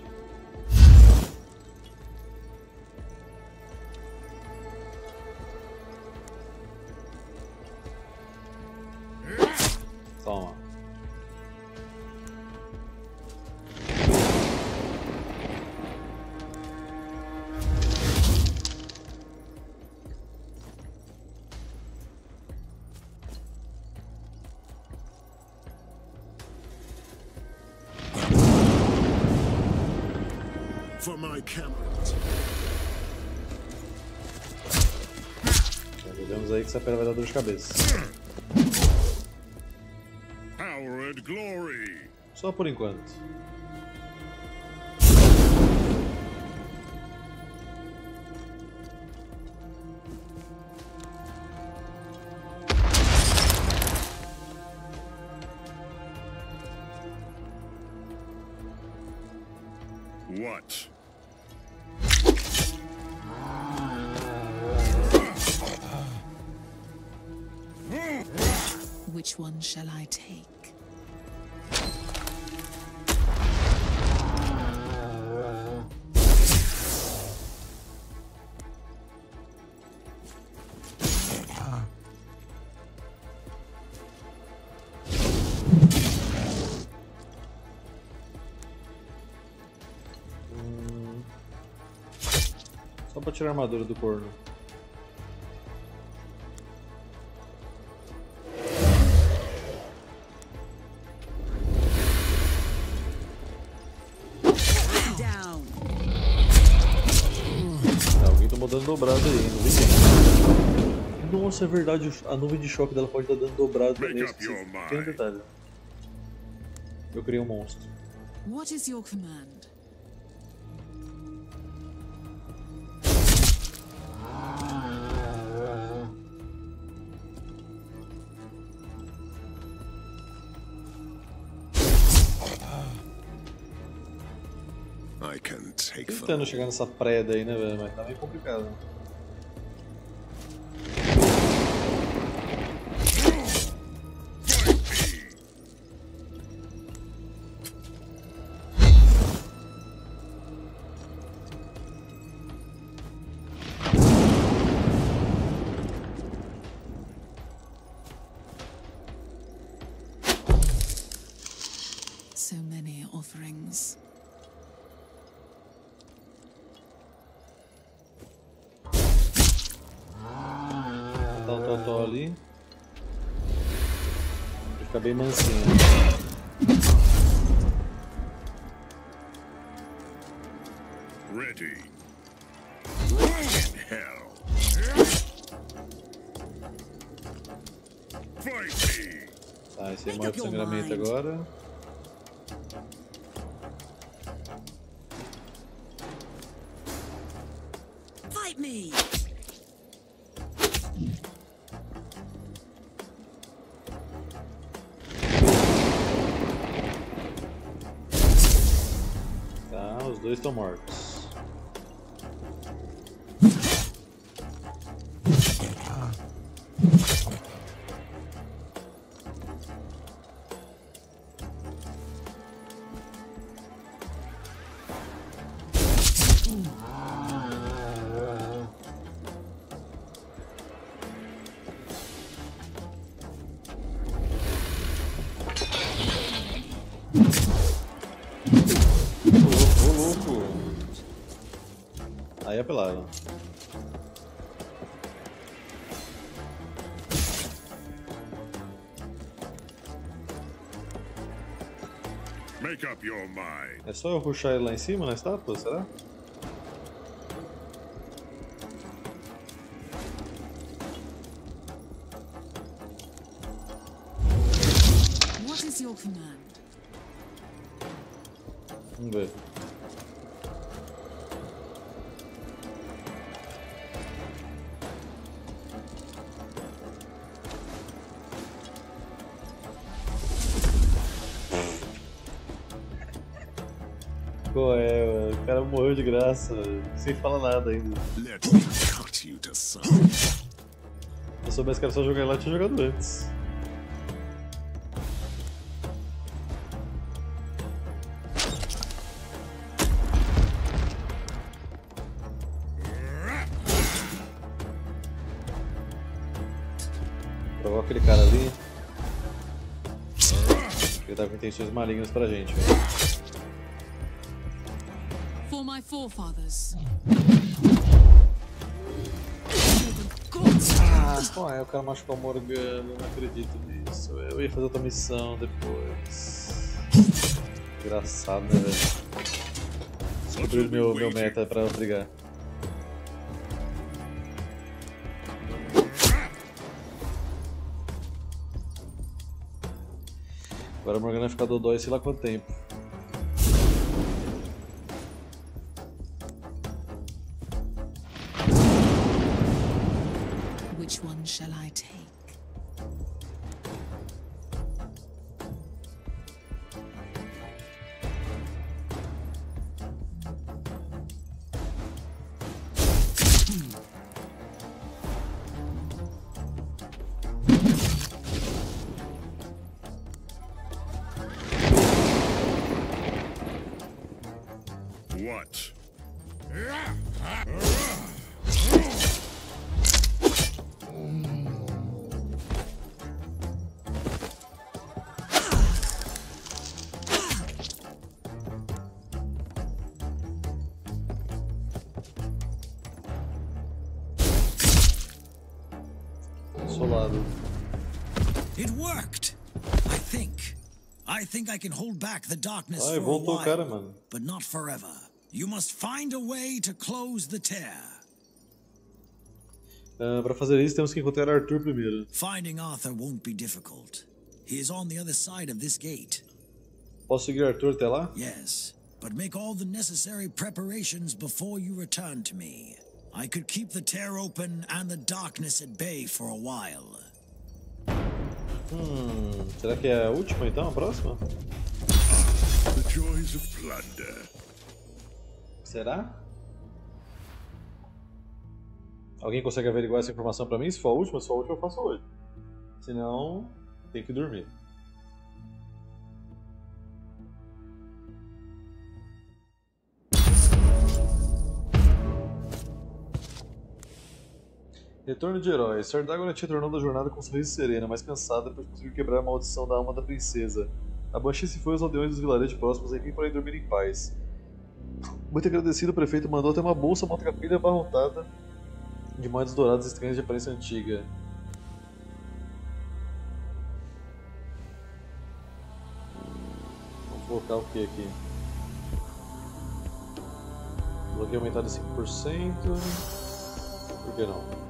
Pedra vai dar dor de cabeça. Só por enquanto. Pra tirar a armadura do corno. Down. Alguém tomou dano dobrado aí, não vi quem. Nossa, é verdade, a nuvem de choque dela pode dar dano dobrado também. Tem um detalhe. Eu criei um monstro. What is your command? Tentando chegar nessa preda aí, né, velho? Mas tá meio complicado. Bem mansinho. Ready. In hell. Fight me. Tá, esse de your sangramento agora. Tá, Make up your mind. É só eu ruxar ele lá em cima na estátua, será? Velho, sem falar nada ainda. Let me cut you to size. Se eu soubesse que era só jogar lá, tinha jogado antes. Provoca aquele cara ali. Ele tá com intenções malignas pra gente, velho. Forefathers. Ah, pô, é, o cara machucou a Morgana, não acredito nisso. Eu ia fazer outra missão depois. Engraçado, né, velho? O meu, meu meta pra brigar. Agora a Morgana vai ficar dodói sei lá quanto tempo. Take? Solado. It worked. I think. I think I can hold back the darkness Ai, for a voltou o while, cara, but not forever. You must find a way to close the tear. Ah, pra fazer isso, temos que encontrar Arthur primeiro. Finding Arthur won't be difficult. He is on the other side of this gate. Posso seguir Arthur até lá? Yes, but make all the necessary preparations before you return to me. I could keep the tear open and the darkness at bay for a while. Hum, será que é a última então, a próxima? The joys of plunder. Será? Alguém consegue averiguar essa informação pra mim? Se for a última, se for a última, eu faço hoje. Se não, tem que dormir. Retorno de herói. Sardagon retornou da jornada com um sorriso sereno, mas cansada depois de conseguir quebrar a maldição da alma da princesa. A Banshee foi aos aldeões dos vilarejos próximos e enfim para ir dormir em paz. Muito agradecido, o prefeito mandou até uma bolsa maltrapilha abarrotada de moedas douradas estranhas de aparência antiga. Vamos colocar o que aqui? Bloqueio aumentado em 5%. Por que não?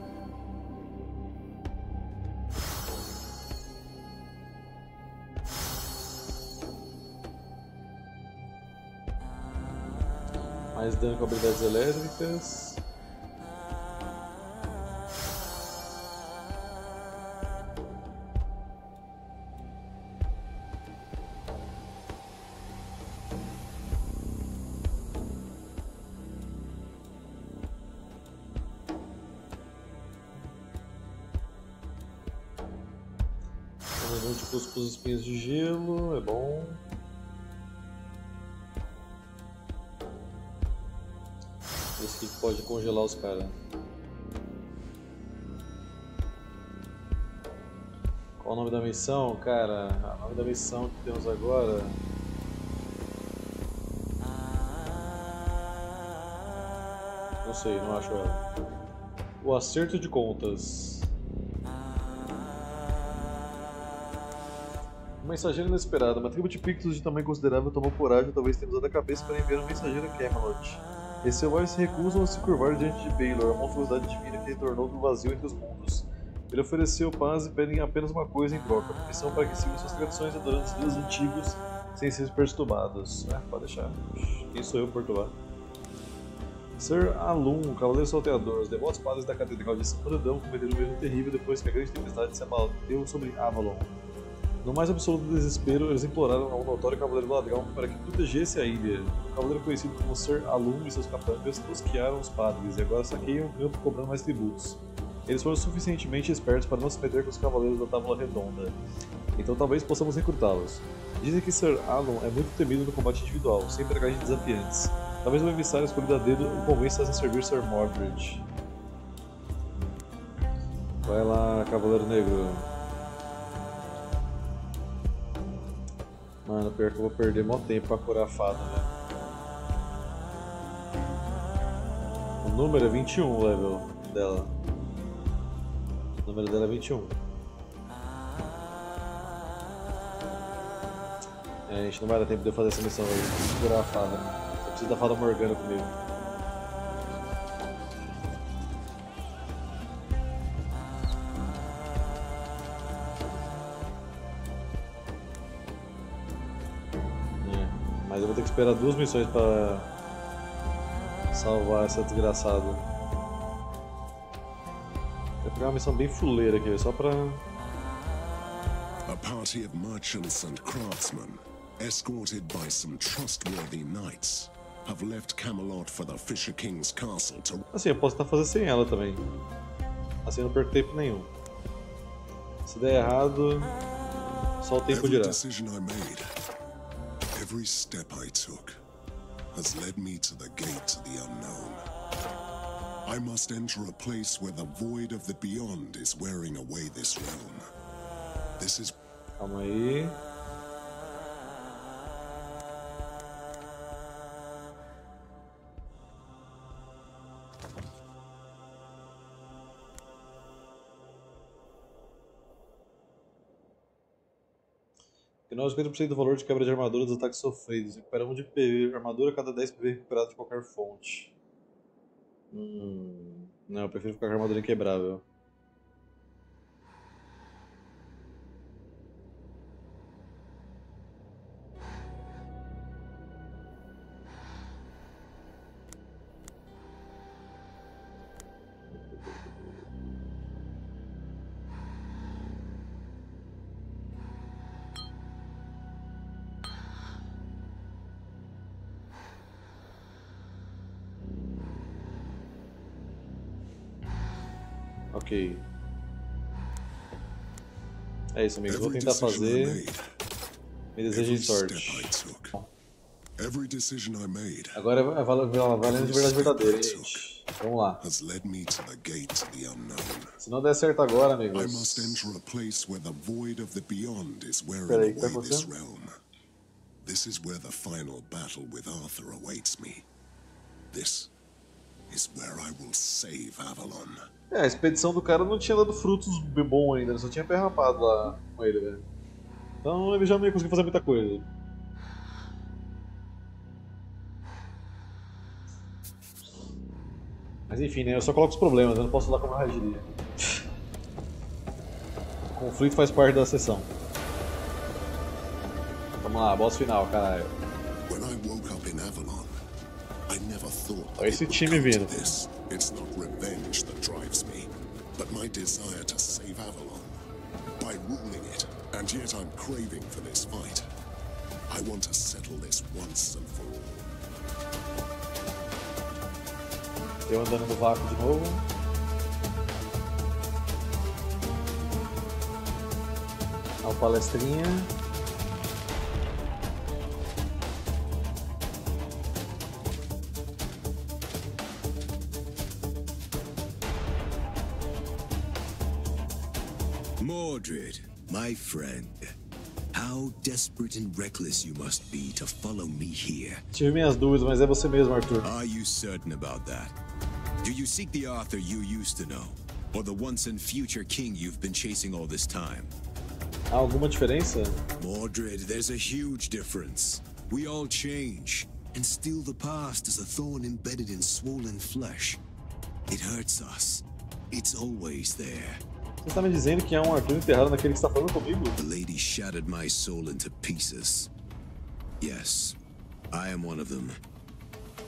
Mais dano com habilidades elétricas. Caras. Qual o nome da missão? Cara, o nome da missão que temos agora. Não sei, não acho ela. O acerto de contas. Um mensageiro inesperado. Uma tribo de pictos de tamanho considerável tomou coragem, talvez tenha usado a cabeça para enviar um mensageiro a Camelot. Esses selvagens se recusam a se curvar diante de Baylor, a monstruosidade divina que retornou do vazio entre os mundos. Ele ofereceu paz e pedem apenas uma coisa em troca: permissão para que sigam suas tradições adorando os deuses antigos sem ser perturbados. É, pode deixar. Quem sou eu, perturbar? Sir Alun, Cavaleiro Salteador, os devotos padres da Catedral de Sambradão cometeram um erro terrível depois que a grande tempestade se abateu sobre Avalon. No mais absoluto desespero, eles imploraram a um notório Cavaleiro Ladrão para que protegesse a ilha. O cavaleiro conhecido como Sir Alun e seus capangas tosquearam os padres e agora saqueiam o campo cobrando mais tributos. Eles foram suficientemente espertos para não se meter com os cavaleiros da Tábua Redonda, então talvez possamos recrutá-los. Dizem que Sir Alun é muito temido no combate individual, sem bagagem desafiantes. Talvez o emissário escolhido a dedo o convença a servir Sir Mordred. Vai lá, Cavaleiro Negro. Mano, pior que eu vou perder mó tempo pra curar a fada, velho. O número é 21, o level dela. O número dela é 21. É, a gente não vai dar tempo de eu fazer essa missão aí. Curar a fada. Eu preciso da fada Morgana comigo. Esperar duas missões pra salvar essa desgraçada. Vou pegar uma missão bem fuleira aqui, só pra. A party of merchants and craftsmen, escorted by some trustworthy knights, have left Camelot for the Fisher King's castle to Assim, eu posso tentar fazer sem ela também. Assim eu não perco tempo nenhum. Se der errado, só o tempo Every dirá. decision I made, every step I took, has led me to the gate to the unknown. I must enter a place where the void of the beyond is wearing away this realm. This is Calma aí. Menor 50% do valor de quebra de armadura dos ataques sofridos. Recupera 1 de PV. Armadura cada 10 PV recuperado de qualquer fonte. Hum... Não, eu prefiro ficar com a armadura inquebrável. Isso, amigos. Vou tentar fazer. Me desejem sorte. Agora é valendo de verdade verdadeira, gente. Vamos lá. Se não der certo agora, amigos. Peraí, o que tá acontecendo? This is where the final battle with Arthur awaits me. This is where I will save Avalon. É, a expedição do cara não tinha dado frutos bom ainda, ele só tinha perrapado lá com ele, velho. Então ele já não ia conseguir fazer muita coisa. Mas enfim, né? Eu só coloco os problemas, eu não posso dar como eu reagiria. O conflito faz parte da sessão. Vamos lá, boss final, caralho. Olha esse time vindo. Desire to save Avalon. By ruling it, and yet I'm craving for this fight. I want to settle this once and for all. Eu andando no vácuo de novo. A palestrinha. Mordred, my friend. How desperate and reckless you must be to follow me here. Tive minhas dúvidas, mas é você mesmo, Arthur. Are you certain about that? Do you seek the Arthur you used to know? Or the once and future king you've been chasing all this time? Há alguma diferença? Mordred, there's a huge difference. We all change, and still the past is a thorn embedded in swollen flesh. It hurts us. It's always there. Você está me dizendo que há um Arthur enterrado naquele que está falando comigo? The lady shattered my soul into pieces. Yes, I am one of them.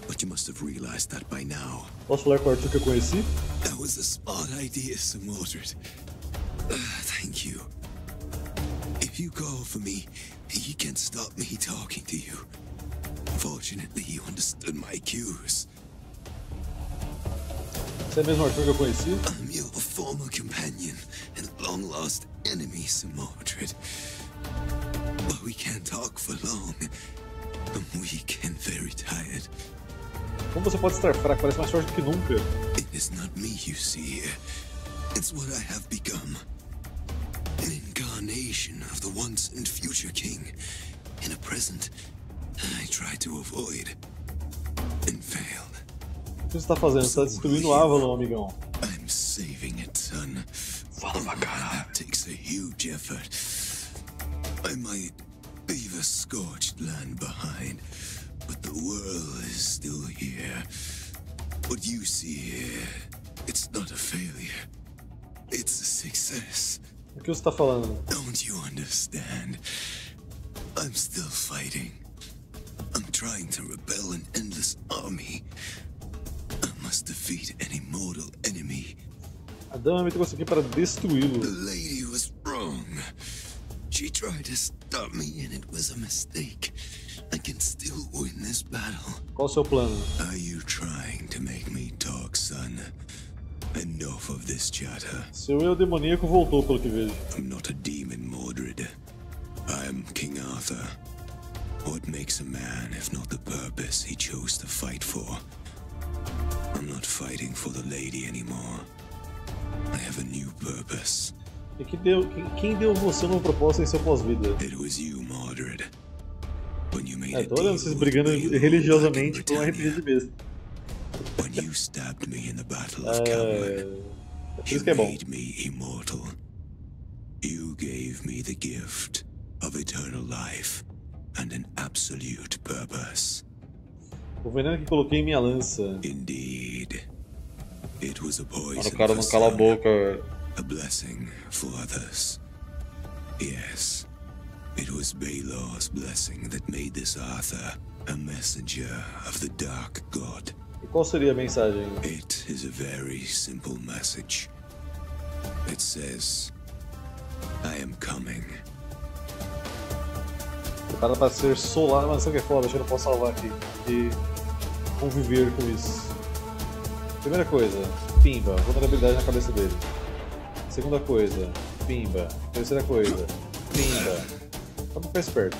But you must have realized that by now. Posso falar com o Arthur que eu conheci? That was a smart idea, Sir Mordred. Uh, thank you. If you call for me, you can't stop me talking to you. Fortunately, you understood my cues. Você é mesmo Arthur que eu conheci? I'm your former companion and long-lost enemy, Sir Mordred. But we can't talk for long. I'm weak and very tired. Como você pode estar fraco? Parece mais forte do que nunca. It is not me you see here. It's what I have become. An incarnation of the once and future king. In a present I tried to avoid and failed. O que você está fazendo? Você está destruindo o Avalon, amigão. I'm saving it, son. Fala pra caralho. That takes a huge effort. I might leave a scorched land behind, but the world is still here. What you see here, it's not a failure. It's a success. O que você está falando? Don't you understand? I'm still fighting. I'm trying to rebel an endless army. I must defeat any mortal enemy. A dama trouxe aqui para destruí-lo. The lady was wrong. She tried to stop me and it was a mistake. I can still win this battle. Qual o seu plano? Are you trying to make me talk, son? Enough of this chatter. Seu eu demoníaco voltou, pelo que vejo. I'm not a demon, Mordred. I'm King Arthur. What makes a man if not the purpose he chose to fight for? I'm not fighting for the lady anymore. I have a new purpose. E que deu, quem, quem deu você uma proposta em seu pós-vida? It was you, Mordred. When you made É, tô olhando vocês brigando religiosamente por um RPG de besta. When you stabbed me in the Battle of É, Camlet, é por you é bom. made me immortal. You gave me the gift of eternal life and an absolute purpose. O veneno que coloquei em minha lança. Indeed. It was a Mano, poison o cara não cala a some, boca, velho. a blessing for others. Yes, it was Baelor's blessing that made this Arthur a messenger of the Dark God. E qual seria a mensagem? It is a very simple message. It says, I am coming. Prepara pra ser solar, mas sabe o que é foda? Acho que eu não posso salvar aqui. E conviver com isso. Primeira coisa, pimba, vulnerabilidade na cabeça dele. Segunda coisa, pimba. Terceira coisa, pimba. Só pra ficar esperto.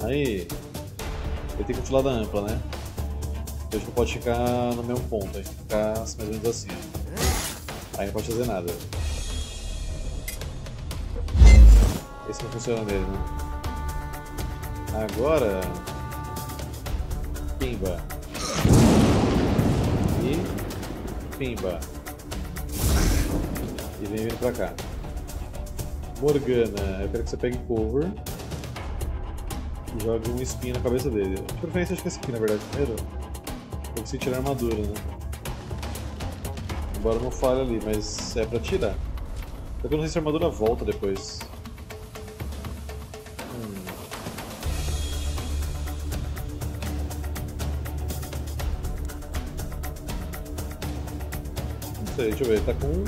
Aí, ele tem que da ampla, né? Então a gente não pode ficar no mesmo ponto, que ficar mais ou menos assim. Aí não pode fazer nada. Esse não funciona nele, né? Agora. Pimba. Pimba. E vem vindo pra cá. Morgana, eu quero que você pegue cover. E jogue um espinho na cabeça dele. De preferência, acho que é esse aqui na verdade primeiro. Pra você tirar a armadura, né? Embora não falhe ali, mas é pra tirar. Só que eu não sei se a armadura volta depois. Sei, deixa eu ver, tá com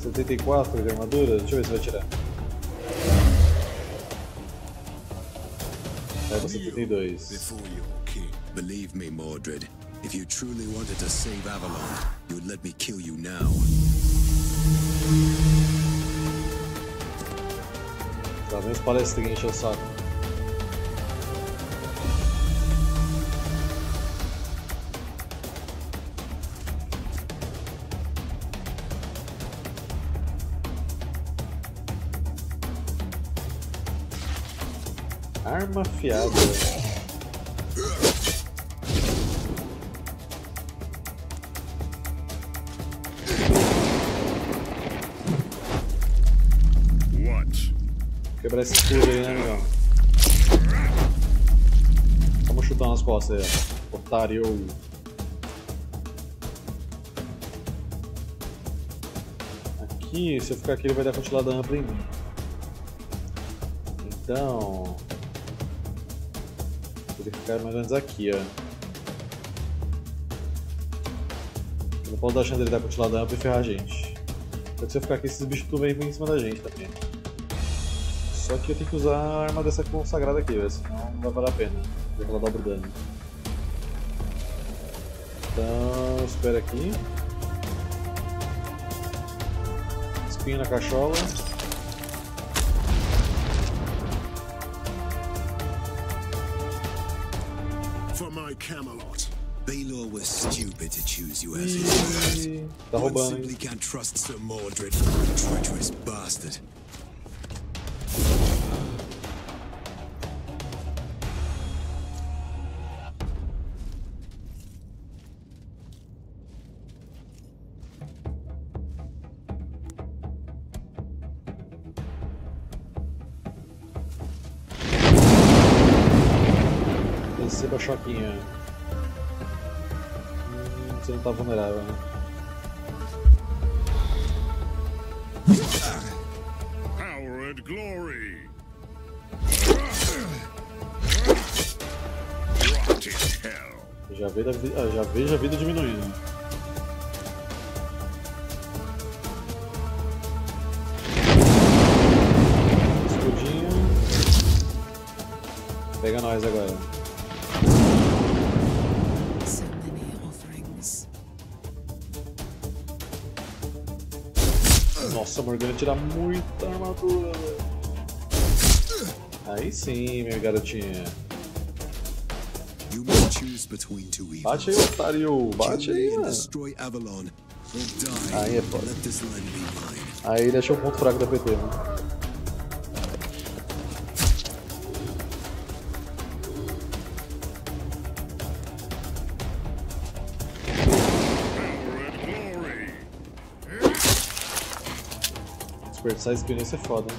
74 de armadura, deixa eu ver se vai tirar. Você 72. Before your king. Believe me, Mordred. If you truly wanted to save Avalon, you would let me kill you now. Lá vem os palestrinhos encher o saco. Arma afiada. What? Quebrar esse escudo aí, né, amigão? Vamos chutar nas costas aí, ó. Otário. Aqui, se eu ficar aqui, ele vai dar continuada ampla em mim. Então. Ele ficar mais ou menos aqui, ó. Não posso dar chance dele dar continuada ampla e ferrar a gente. Só que se eu ficar aqui, esses bichos tudo vêm em cima da gente também. Só que eu tenho que usar a arma dessa consagrada aqui, velho, senão não vai valer a pena. Porque ela dobra o dano. Então, espera aqui. Espinho na cachola. Camelot. Baelor was stupid to choose you as his word. Ih, tá One roubando, simply can't trust Sir Mordred, treacherous bastard. Você não tá vulnerável, né? Nossa, a Morgana tira muita armadura, velho. Aí sim, minha garotinha. Bate aí, otário. Bate aí, mano. Aí é foda. Aí deixa o ponto fraco da PT, né? Essa experiência é foda.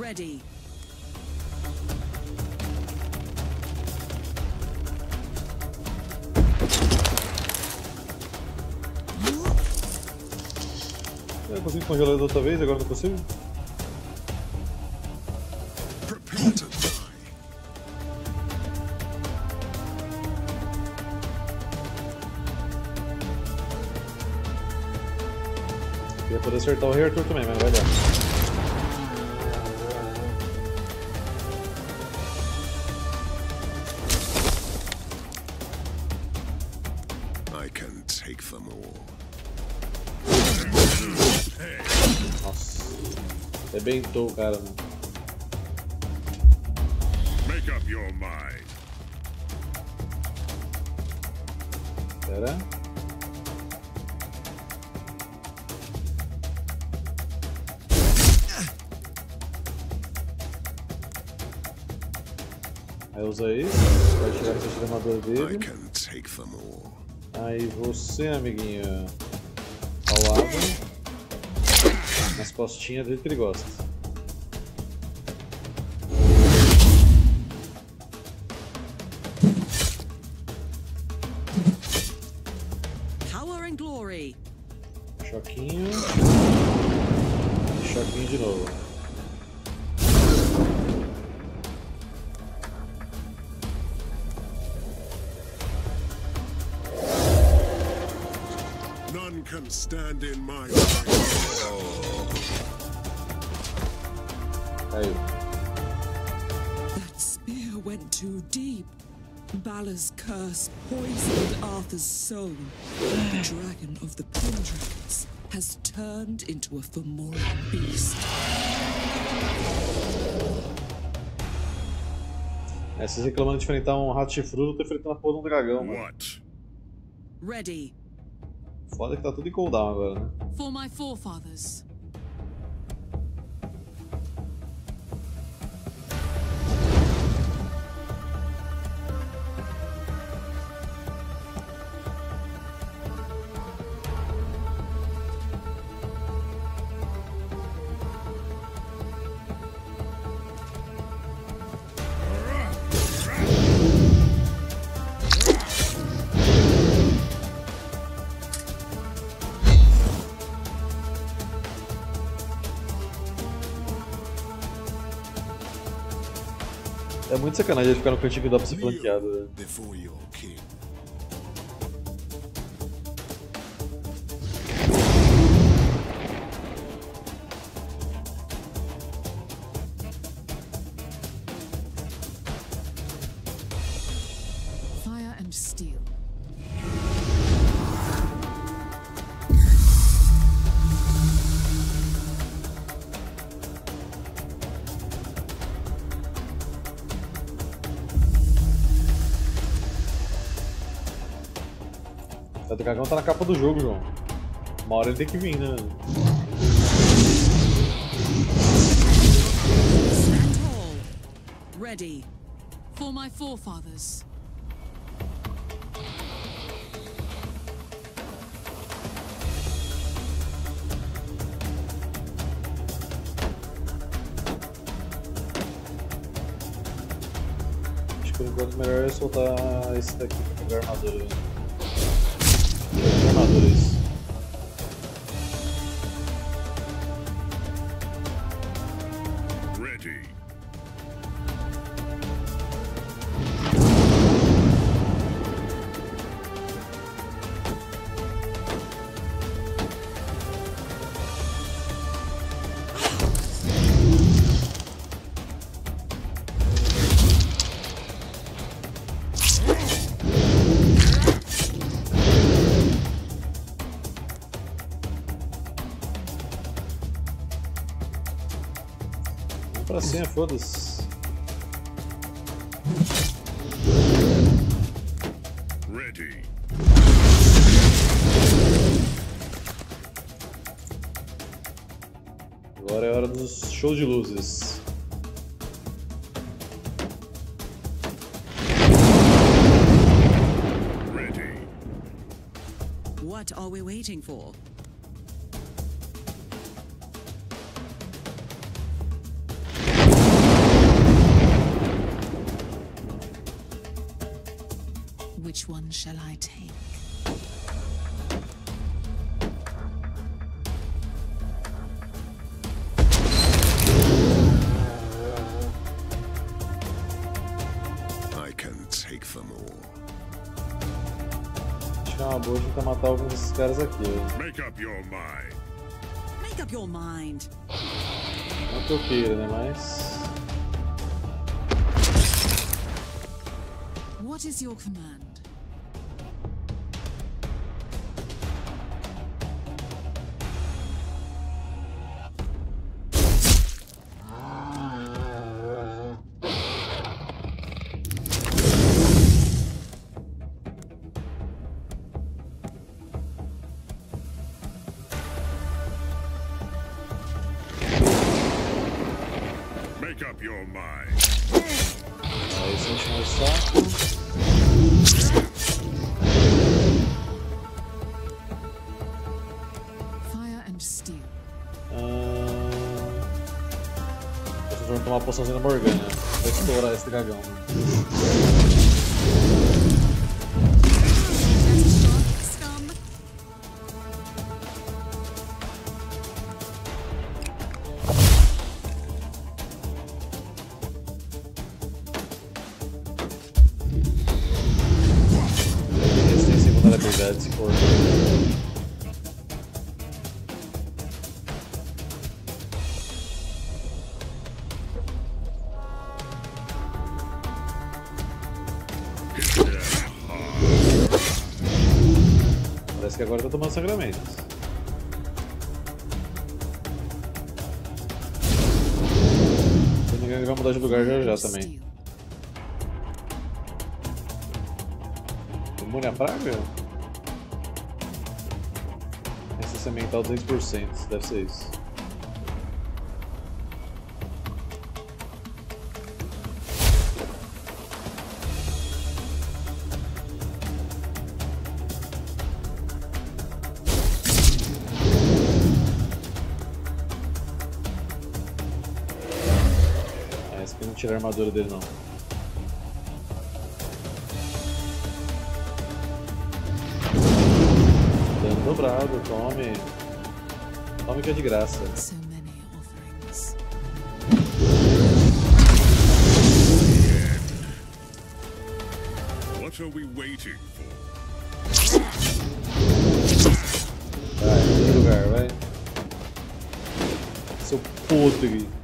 Ready. Eu consegui congelar outra vez, agora não consigo? Acertar o Rei Arthur também, mas vai dar. Nossa. Arrebentou o cara, mano. Você, amiguinho, ao lado, nas costinhas dele que ele gosta. Soul. The dragon of the Pendragons has turned into a Fomorian beast. É, vocês reclamando de enfrentar um rato chifrudo, eu tô enfrentando a porra de um dragão, mano. What? Ready. Foda que tá tudo em cooldown agora, né? For my forefathers. Sacanagem ficar no cantinho que dá pra ser flanqueado, velho. Dragão tá na capa do jogo, João. Uma hora ele tem que vir, né? Ready. For my forefathers. Acho que por enquanto melhor é soltar esse daqui pra pegar armadura. Pra cima, foda-se. Ready. Agora é hora dos shows de luzes. Ready. What are we waiting for? Which shall I take? I can take them all. Acho que uma boa tentar matar alguns desses caras aqui. Make up your mind. Make up your mind. Não que eu queira, né? Mas. What is your command? Da Morgana. Vai estourar esse dragão. Tá tomando sangramentos. Se engano, ele vai mudar de lugar já já também. Imune à praga? Resistência mental 200%, deve ser isso. Armadura dele não. Dano dobrado, tome. Tome que é de graça. So many offerings. What are we waiting for? Vai, em lugar, vai. Seu podre.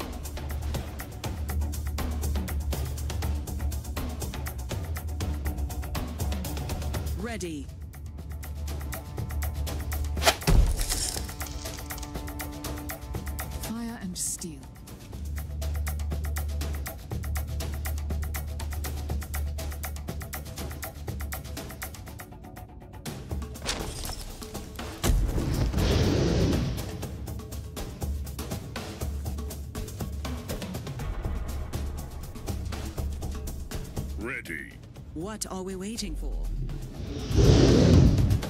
Waiting for?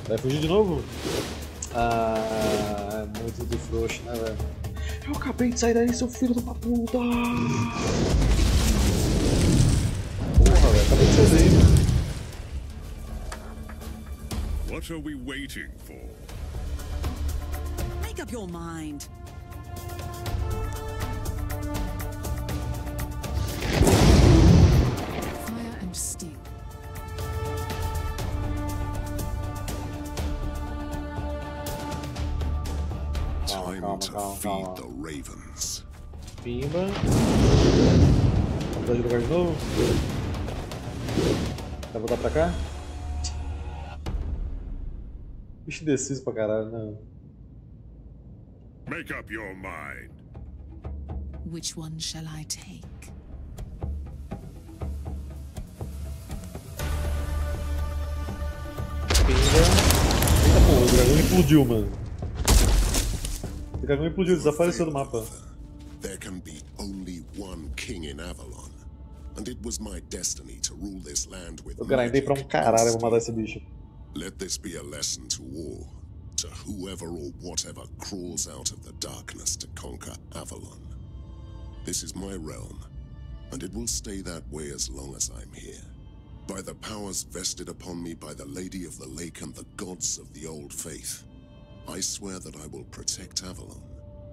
Vai fugir de novo? Ah, é muito de frouxo, né, velho? Eu acabei de sair daí, seu filho de uma puta! Porra, velho, acabei de sair daí. What are we waiting for? Make up your mind. Calma, calma. Pimba. De lugar de novo? Vai voltar pra cá? Bicho indeciso pra caralho, né? Make up your mind. Which one shall I take? Pimba. Eita porra, o dragão implodiu, mano. O dragão implodiu, desapareceu do mapa. There can be only one king in Avalon, and it was my destiny to rule this land with Eu grindei pra um magic caralho, eu and vou matar esse bicho. Let this be a lesson to all, to whoever or whatever crawls out of the darkness to conquer Avalon. This is my realm, and it will stay that way as long as I'm here. By the powers vested upon me by the Lady of the Lake and the gods of the Old Faith, I swear that I will protect Avalon,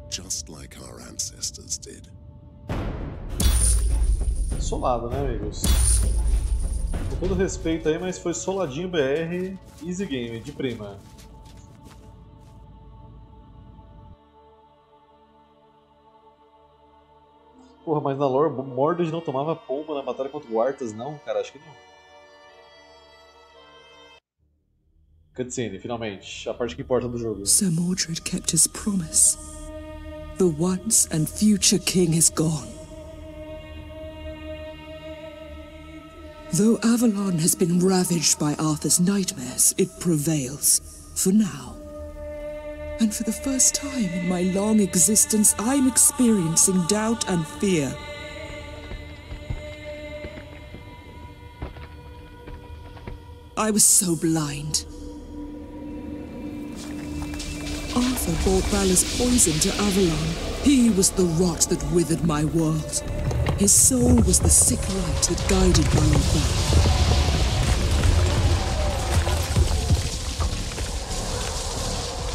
just like our ancestors did. Solado, né, amigos? Com todo respeito aí, mas foi soladinho BR, easy game, de prima. Porra, mas na lore, Mordred não tomava pomba na batalha contra o Arthas, não? Cara, acho que não. Cutscene, finalmente. A parte que importa do jogo. Sir Mordred kept his promise. The once and future king is gone. Though Avalon has been ravaged by Arthur's nightmares, it prevails. For now. And for the first time in my long existence, I'm experiencing doubt and fear. I was so blind. Arthur brought Vala's poison to Avalon. He was the rot that withered my world. His soul was the sick light that guided my path.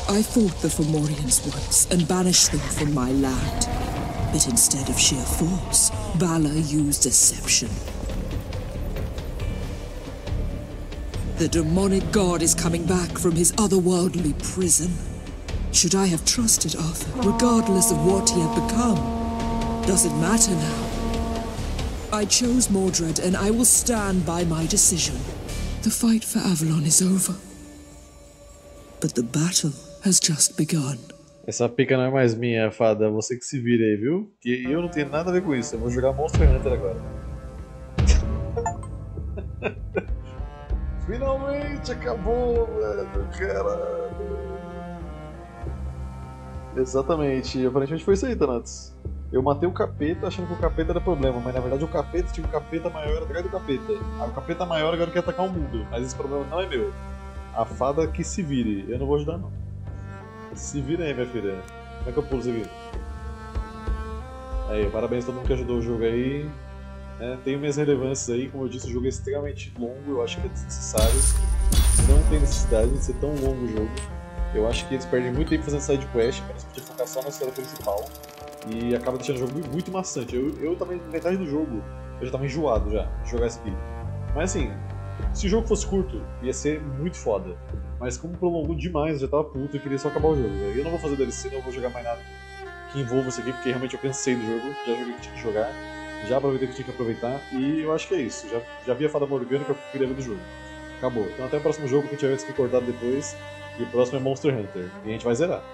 I fought the Fomorians once and banished them from my land. But instead of sheer force, Vala used deception. The demonic god is coming back from his otherworldly prison. Should I have trusted Arthur, regardless of what he had become? Does it matter now? I chose Mordred, and I will stand by my decision. The fight for Avalon is over. But the battle has just begun. Essa pica não é mais minha, fada. Você que se vira aí, viu? Que eu não tenho nada a ver com isso. Eu vou jogar Monster Hunter agora. Finalmente acabou, velho, caralho. Exatamente, aparentemente foi isso aí, Thanatos. Eu matei o capeta achando que o capeta era problema, mas na verdade o capeta tinha um capeta maior atrás do capeta. Ah, o capeta maior agora quer atacar o mundo, mas esse problema não é meu. A fada que se vire, eu não vou ajudar não. Se vira aí, minha filha. Como é que eu pulo isso aqui? Aí, parabéns a todo mundo que ajudou o jogo aí. É, tem minhas relevâncias aí, como eu disse, o jogo é extremamente longo, eu acho que é desnecessário. Não tem necessidade de ser tão longo o jogo. Eu acho que eles perdem muito tempo fazendo side quest, eles podiam focar só na história principal. E acaba deixando o jogo muito maçante. Eu, eu também, metade do jogo, eu já tava enjoado já de jogar esse aqui. Mas assim, se o jogo fosse curto, ia ser muito foda. Mas como prolongou demais, eu já tava puto e queria só acabar o jogo. Eu não vou fazer DLC, não vou jogar mais nada que envolva isso aqui, porque realmente eu cansei do jogo, já joguei o que tinha que jogar, já aproveitei o que tinha que aproveitar, e eu acho que é isso. Já, já vi a Fada Morgana que eu queria ver do jogo. Acabou. Então até o próximo jogo que a gente vai ver isso aqui cortado depois. E o próximo é Monster Hunter. E a gente vai zerar.